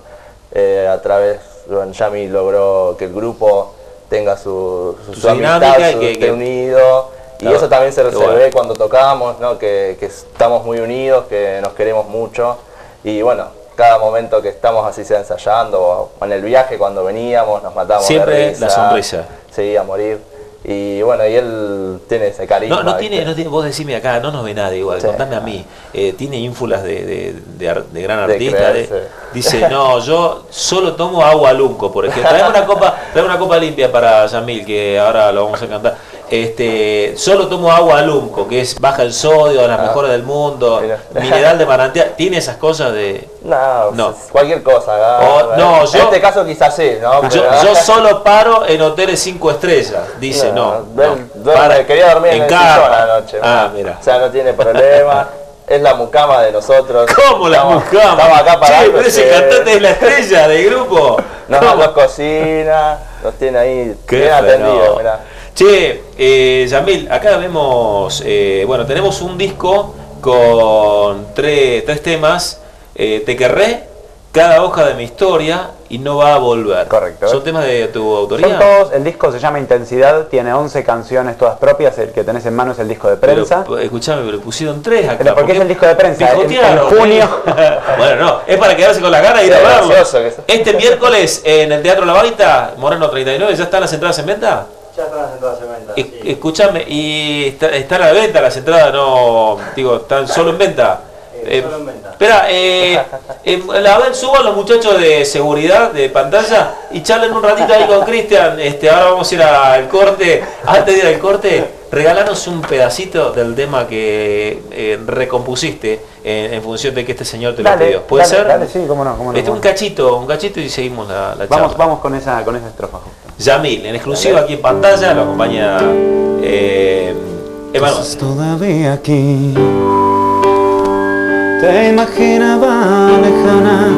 Eh, a través, bueno, Yami logró que el grupo tenga su, su, Su amistad, su- que- esté que- unido. Y eso también se, bueno. ve cuando tocamos, ¿no? que, que estamos muy unidos, que nos queremos mucho. Y bueno, cada momento que estamos así sea ensayando o en el viaje cuando veníamos nos matamos Siempre de risa. la sonrisa. Sí, a morir. Y bueno, y él tiene ese carisma. No, no tiene, no tiene, vos decime acá, no nos ve nadie igual, contame a mí. Eh, tiene ínfulas de, de, de gran artista. dice, no, yo solo tomo agua lunco, por ejemplo. Traeme una copa, traeme una copa limpia para Yamil, que ahora lo vamos a cantar. Este, solo tomo agua lunco, que es baja el sodio, de las Ah. mejores del mundo, mineral de manantial. Tiene esas cosas de. No, No. cualquier cosa. ¿no? Oh, no, en yo- este caso quizás sí, ¿no? Yo, Pero- yo solo paro en hoteles cinco estrellas, dice, no. no. duerme- Para- quería dormir en, cama. sillón anoche. Ah, ¿no? mira. O sea, no tiene problema. es la mucama de nosotros. ¿Cómo la Estamos- buscamos? Estamos acá para Che, algo, pero ese cantante es la estrella del grupo. Nos, ¿Cómo? nos cocina, nos tiene ahí Qué bien fenómeno. mirá. Che, eh, Yamil, acá vemos, eh, bueno, tenemos un disco con tres, tres temas, eh, Te querré, Cada hoja de mi historia y No va a volver. Correcto. ¿Son temas de tu autoría? Son todos, el disco se llama Intensidad, tiene 11 canciones todas propias, el que tenés en mano es el disco de prensa. Pero, escuchame, pero pusieron tres acá. Pero porque es el disco de prensa, en- en junio. bueno, no, es para quedarse con la gana y ir a. Este miércoles en el Teatro La Baita, Moreno 39, ¿ya están las entradas en venta? Ya están las entradas en venta. Es- Escúchame, ¿y está- están a la venta las entradas? No, digo, ¿están solo en venta? Eh, solo en venta. Espera, eh, eh, la ven, suban los muchachos de seguridad de pantalla y charlen un ratito ahí con Cristian. Este, ahora vamos a ir al corte. Antes de ir al corte, regalanos un pedacito del tema que eh, recompusiste en, en función de que este señor te lo Dale, pidió. ¿Puede dale, ser? dale, sí, cómo no, cómo no, Este, cómo un cachito, un cachito y seguimos la, la Vamos, charla. vamos con esa, con esa estrofa justo. Yamil, en exclusiva aquí en pantalla, lo acompaña eh, Emanuel. Estás todavía aquí. Te imaginaba lejana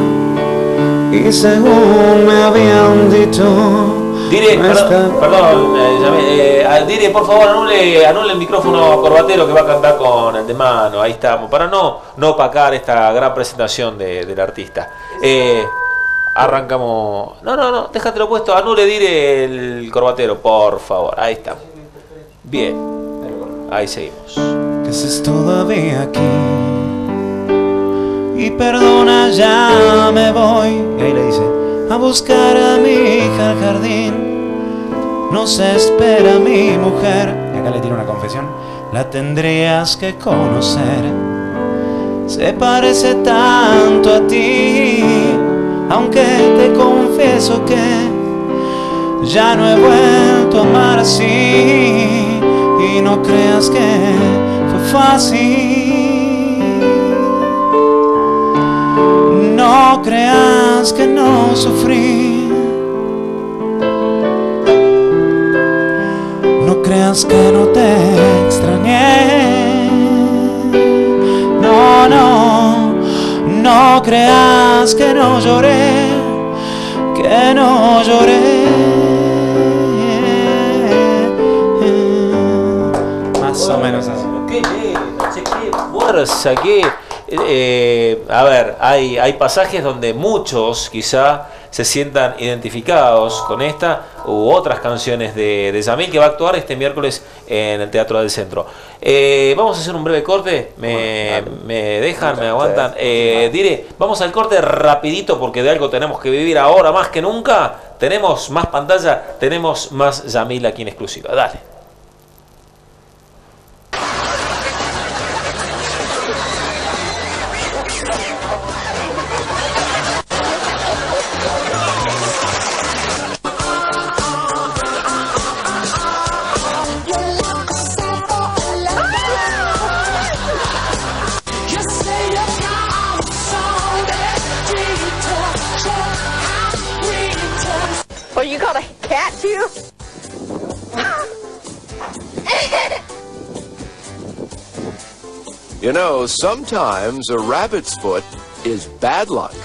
y según me habían dicho. Dire, no perdón, perdón, eh, Yamil, eh, Dire, por favor, anule, anule el micrófono corbatero que va a cantar con el de mano, ahí estamos, para no, no opacar esta gran presentación de- del artista. Eh, arrancamos. No, no, no, déjatelo puesto, anule Dire el corbatero, por favor, ahí está. Bien, ahí seguimos. que estés todavía aquí. Y perdona, ya me voy. Y ahí le dice, a buscar a mi hija al jardín. No se espera mi mujer. y acá le tira una confesión. La tendrías que conocer. Se parece tanto a ti. Aunque te confieso que ya no he vuelto a amar así. Y no creas que fue fácil. No creas que no sufrí. No creas que no te extrañé. No creas que no lloré, que no lloré. Más o menos así. Qué lindo, che, qué fuerza, qué... eh, a ver, hay, hay pasajes donde muchos quizá se sientan identificados con esta u otras canciones de, de Yamil que va a actuar este miércoles en el Teatro del Centro. Eh, vamos a hacer un breve corte, me, me dejan, me aguantan. Eh, diré, vamos al corte rapidito porque de algo tenemos que vivir ahora más que nunca. Tenemos más pantalla, tenemos más Yamil aquí en exclusiva. Dale. You know, sometimes a rabbit's foot is bad luck.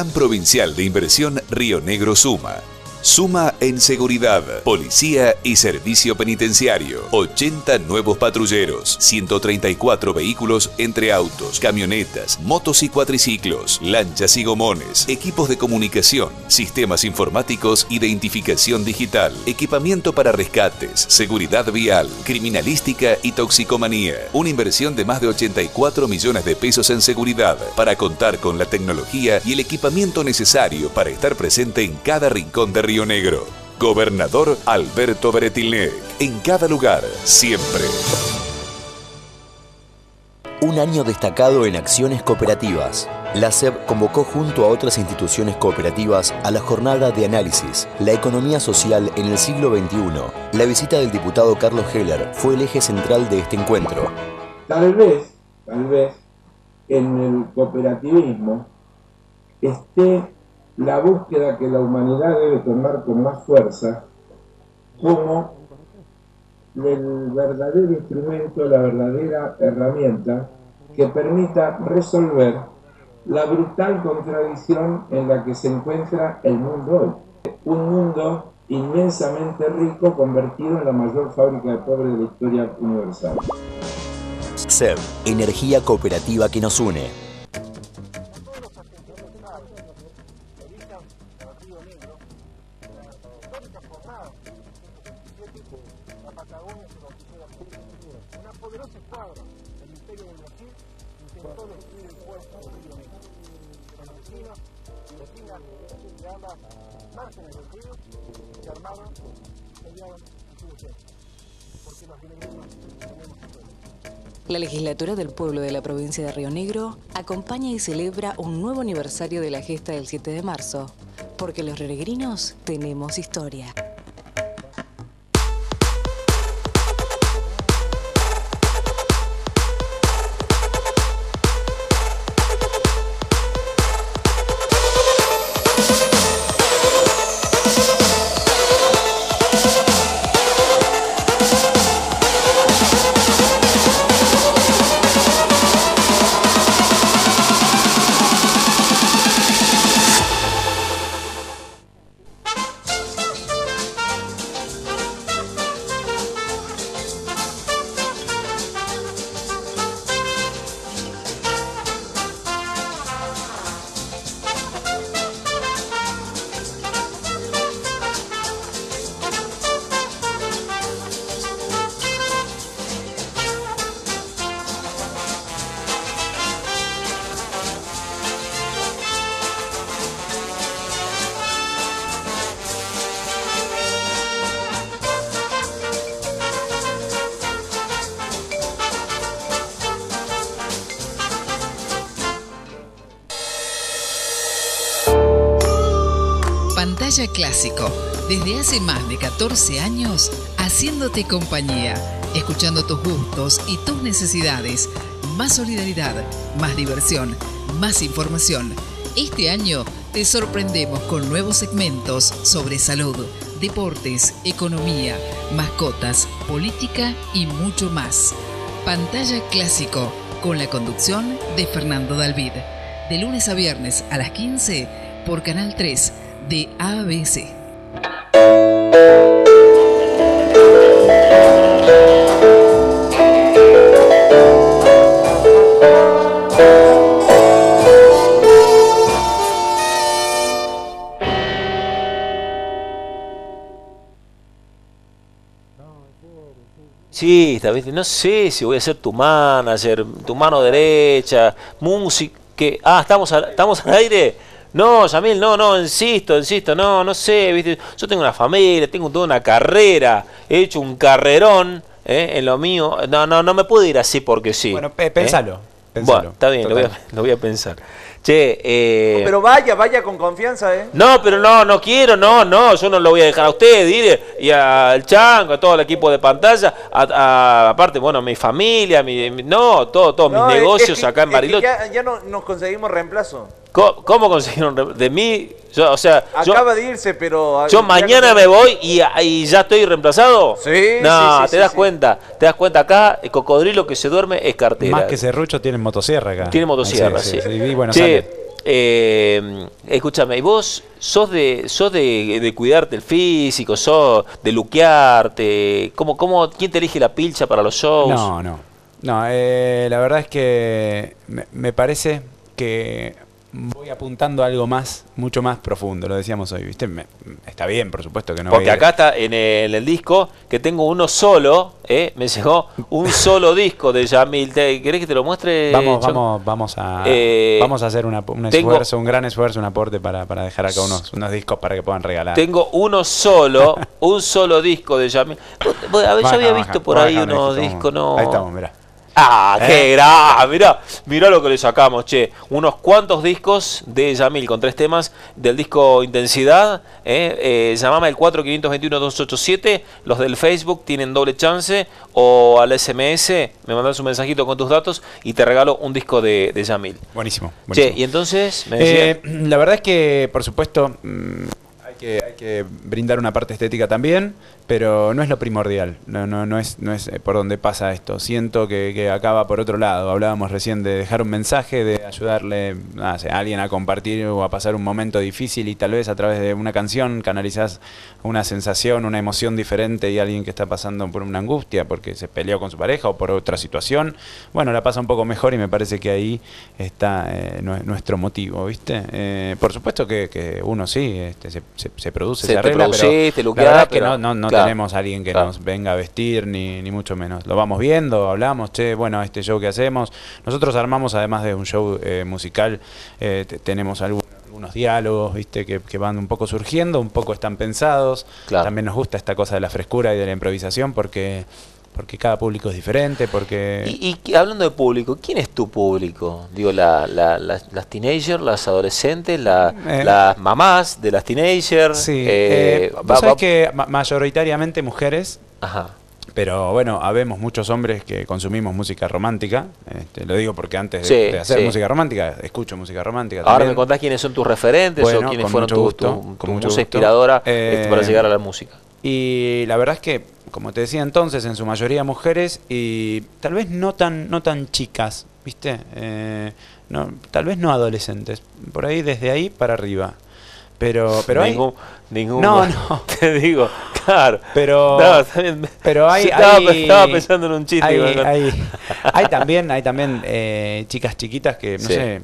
Plan Provincial de Inversión Río Negro Suma. Suma en seguridad, policía y servicio penitenciario. 80 nuevos patrulleros, 134 vehículos entre autos, camionetas, motos y cuatriciclos, lanchas y gomones, equipos de comunicación, sistemas informáticos, identificación digital, equipamiento para rescates, seguridad vial, criminalística y toxicomanía. Una inversión de más de 84 millones de pesos en seguridad para contar con la tecnología y el equipamiento necesario para estar presente en cada rincón de Río Negro. Gobernador Alberto Beretilnec. En cada lugar, siempre. Un año destacado en acciones cooperativas. La SEB convocó junto a otras instituciones cooperativas a la jornada de análisis, la economía social en el siglo XXI. La visita del diputado Carlos Heller fue el eje central de este encuentro. Tal vez, tal vez, en el cooperativismo esté la búsqueda que la humanidad debe tomar con más fuerza como el verdadero instrumento, la verdadera herramienta que permita resolver la brutal contradicción en la que se encuentra el mundo hoy. Un mundo inmensamente rico convertido en la mayor fábrica de pobres de la historia universal. SEB, energía cooperativa que nos une. Legislatura del pueblo de la provincia de Río Negro acompaña y celebra un nuevo aniversario de la gesta del 7 de marzo, porque los rionegrinos tenemos historia. Pantalla Clásico, desde hace más de 14 años, haciéndote compañía, escuchando tus gustos y tus necesidades. Más solidaridad, más diversión, más información. Este año te sorprendemos con nuevos segmentos sobre salud, deportes, economía, mascotas, política y mucho más. Pantalla Clásico, con la conducción de Fernando Dalvid. De lunes a viernes a las 15 por Canal 3 de ABC. Sí, David, no sé si voy a ser tu manager, tu mano derecha, música. Ah, ¿estamos, al- ¿estamos al aire? No, Yamil, no, no, insisto, insisto, no, no sé, ¿viste? Yo tengo una familia, tengo toda una carrera, he hecho un carrerón ¿eh? en lo mío. No, no, no me puedo ir así porque sí. Bueno, ¿eh? pensalo, pensalo. Bueno, está bien, lo voy, a, lo voy a pensar. Che, eh, Pero vaya, vaya con confianza, ¿eh? no, pero no, no quiero, no, no, yo no lo voy a dejar a usted, dire, y al Chango, a todo el equipo de pantalla, a- a- aparte, bueno, mi familia, mi, mi- no, todo, todos No, mis es- es negocios que- acá en es que Bariloche. Ya, ya no nos conseguimos reemplazo. ¿Cómo, cómo consiguieron re- de mí? Yo, o sea, yo, Acaba de irse, pero. yo mañana me voy y, y ya estoy reemplazado. Sí, No, sí, sí, te sí, das sí. cuenta, te das cuenta acá, el cocodrilo que se duerme es cartera. Más que serrucho tienen motosierra acá. Tiene motosierra, sí. y eh, escúchame, ¿y vos sos de sos de, de cuidarte el físico, sos de luquearte? ¿Cómo, cómo, ¿Quién te elige la pilcha para los shows? No, no. No, eh, la verdad es que me, me parece que voy apuntando a algo más, mucho más profundo, lo decíamos hoy, ¿viste? Me- está bien, por supuesto que no Porque voy acá está en el, el disco que tengo uno solo, ¿eh? me llegó un solo disco de Yamil. ¿Te- ¿Querés que te lo muestre? Vamos, vamos, vamos a Eh, vamos a hacer una- un tengo- esfuerzo, un gran esfuerzo, un aporte para, para dejar acá unos, unos discos para que puedan regalar. Tengo uno solo, un solo disco de Yamil. Vos- A ver, yo había baja, visto por baja ahí un unos disco, discos, no. Ahí estamos, mirá. Ah, ¿Eh? qué gran, mirá, mirá lo que le sacamos, che. Unos cuantos discos de Yamil con tres temas del disco Intensidad. Eh, eh, llamame al 4521-287. Los del Facebook tienen doble chance. O al SMS, me mandas un mensajito con tus datos y te regalo un disco de, de Yamil. Buenísimo. Che, buenísimo. y entonces, me Eh, la verdad es que, por supuesto, mm, que, hay que brindar una parte estética también, pero no es lo primordial, no, no, no es, no es eh, por donde pasa esto. Siento que, acaba por otro lado. Hablábamos recién de dejar un mensaje, de ayudarle a alguien a compartir o a pasar un momento difícil y tal vez a través de una canción canalizás una sensación, una emoción diferente y alguien que está pasando por una angustia porque se peleó con su pareja o por otra situación, bueno, la pasa un poco mejor y me parece que ahí está eh, nue- nuestro motivo, ¿viste? Eh, por supuesto que, que uno sí, este, se, se- se produce, Se se, te arregla, pero te la verdad es que no, no, no claro. tenemos a alguien que Claro. nos venga a vestir, ni, ni mucho menos. Lo vamos viendo, hablamos, che, bueno, este show que hacemos. Nosotros armamos, además de un show eh, musical, eh, te- tenemos algún- algunos diálogos, viste, que, que van un poco surgiendo, un poco están pensados. También nos gusta esta cosa de la frescura y de la improvisación porque, porque cada público es diferente, porque... Y, hablando de público, ¿quién es tu público? Digo, la, la- las- las teenagers, las adolescentes, Eh. las mamás de las teenagers. Sí, eh, eh, va- vos sabés va- que ma- mayoritariamente mujeres, Ajá. pero bueno, habemos muchos hombres que consumimos música romántica, este, lo digo porque antes de, Sí, de hacer sí. música romántica, escucho música romántica Ahora también. me contás quiénes son tus referentes Bueno, o quiénes fueron mucho tu, tu- tu inspiradora Eh, este, para llegar a la música. Y la verdad es que, como te decía entonces, en su mayoría mujeres y tal vez no tan, no tan chicas, ¿viste? Eh, no, tal vez no adolescentes, por ahí desde ahí para arriba. Pero, pero hay- Ningún- ningún- No, no. Te digo, claro. Pero, No, pero hay, Estaba- hay- estaba pensando en un chiste, Hay, igual, ¿no? hay- hay también, hay también eh, chicas chiquitas que, no Sí. sé,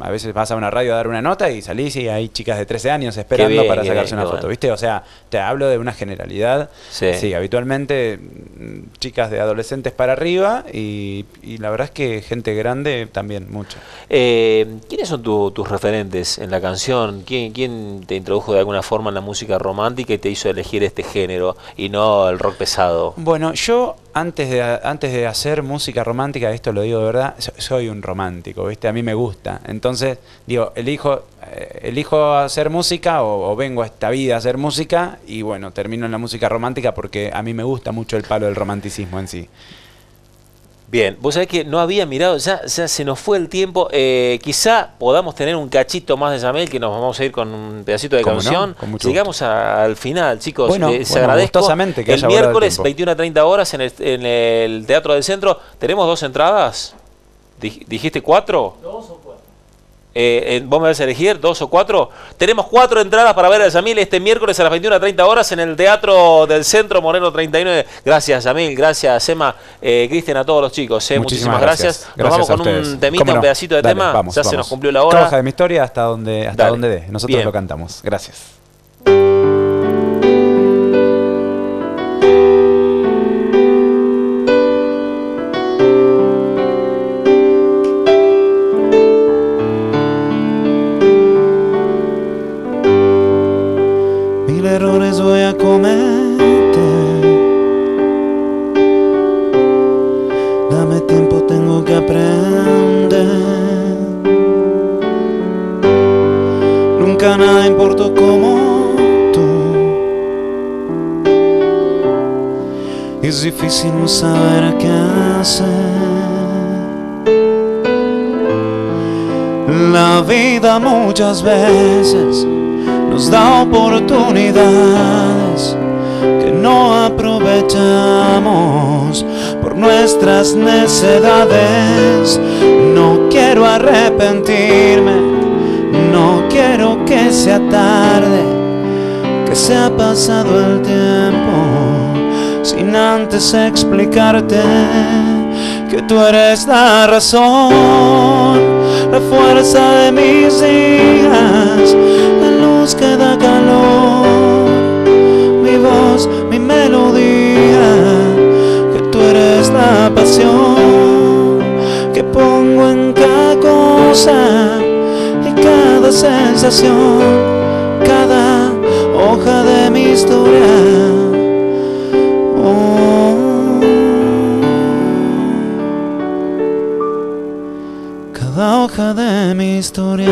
a veces vas a una radio a dar una nota y salís y hay chicas de 13 años esperando bien, para sacarse bien, una foto, bueno. ¿viste? O sea, te hablo de una generalidad. Sí. habitualmente mm, chicas de adolescentes para arriba y, y la verdad es que gente grande también, mucho. Eh, ¿Quiénes son tu- tus referentes en la canción? ¿Quién, ¿Quién te introdujo de alguna forma en la música romántica y te hizo elegir este género y no el rock pesado? Bueno, yo antes de, antes de hacer música romántica, esto lo digo de verdad, so- soy un romántico, ¿viste? A mí me gusta. Entonces, digo, elijo, eh, elijo hacer música o, o vengo a esta vida a hacer música y bueno, termino en la música romántica porque a mí me gusta mucho el palo del romanticismo en sí. Bien, vos sabés que no había mirado, ya, ya se nos fue el tiempo. Eh, quizá podamos tener un cachito más de Yamel, que nos vamos a ir con un pedacito de canción. Llegamos a- al final, chicos. Bueno, Les bueno, agradezco. gustosamente que el miércoles, tiempo. 21 a 30 horas, en el, en el Teatro del Centro. ¿Tenemos dos entradas? Dij- ¿Dijiste cuatro? Dos o cuatro. Eh, eh, vos me vas a elegir dos o cuatro. Tenemos cuatro entradas para ver a Yamil este miércoles a las 21 a 30 horas en el Teatro del Centro Moreno 39. Gracias, Yamil. Gracias, Emma. Eh, Cristian, a todos los chicos. eh, muchísimas, gracias. Nos vamos con ustedes. un temita, ¿Cómo un pedacito de Dale, tema. vamos, ya se nos cumplió la hora. Trabaja de mi historia hasta donde, hasta Dale. donde dé. Nosotros Bien. lo cantamos. Gracias. Muchas veces nos da oportunidades que no aprovechamos por nuestras necedades. No quiero arrepentirme, no quiero que sea tarde, que se ha pasado el tiempo sin antes explicarte que tú eres la razón, la fuerza de mis días, la luz que da calor, mi voz, mi melodía, que tú eres la pasión que pongo en cada cosa y cada sensación, cada hoja de mi historia. Mi historia.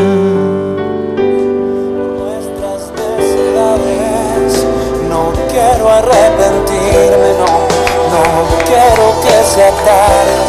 Nuestras necesidades, no quiero arrepentirme, no, no quiero que sea tarde,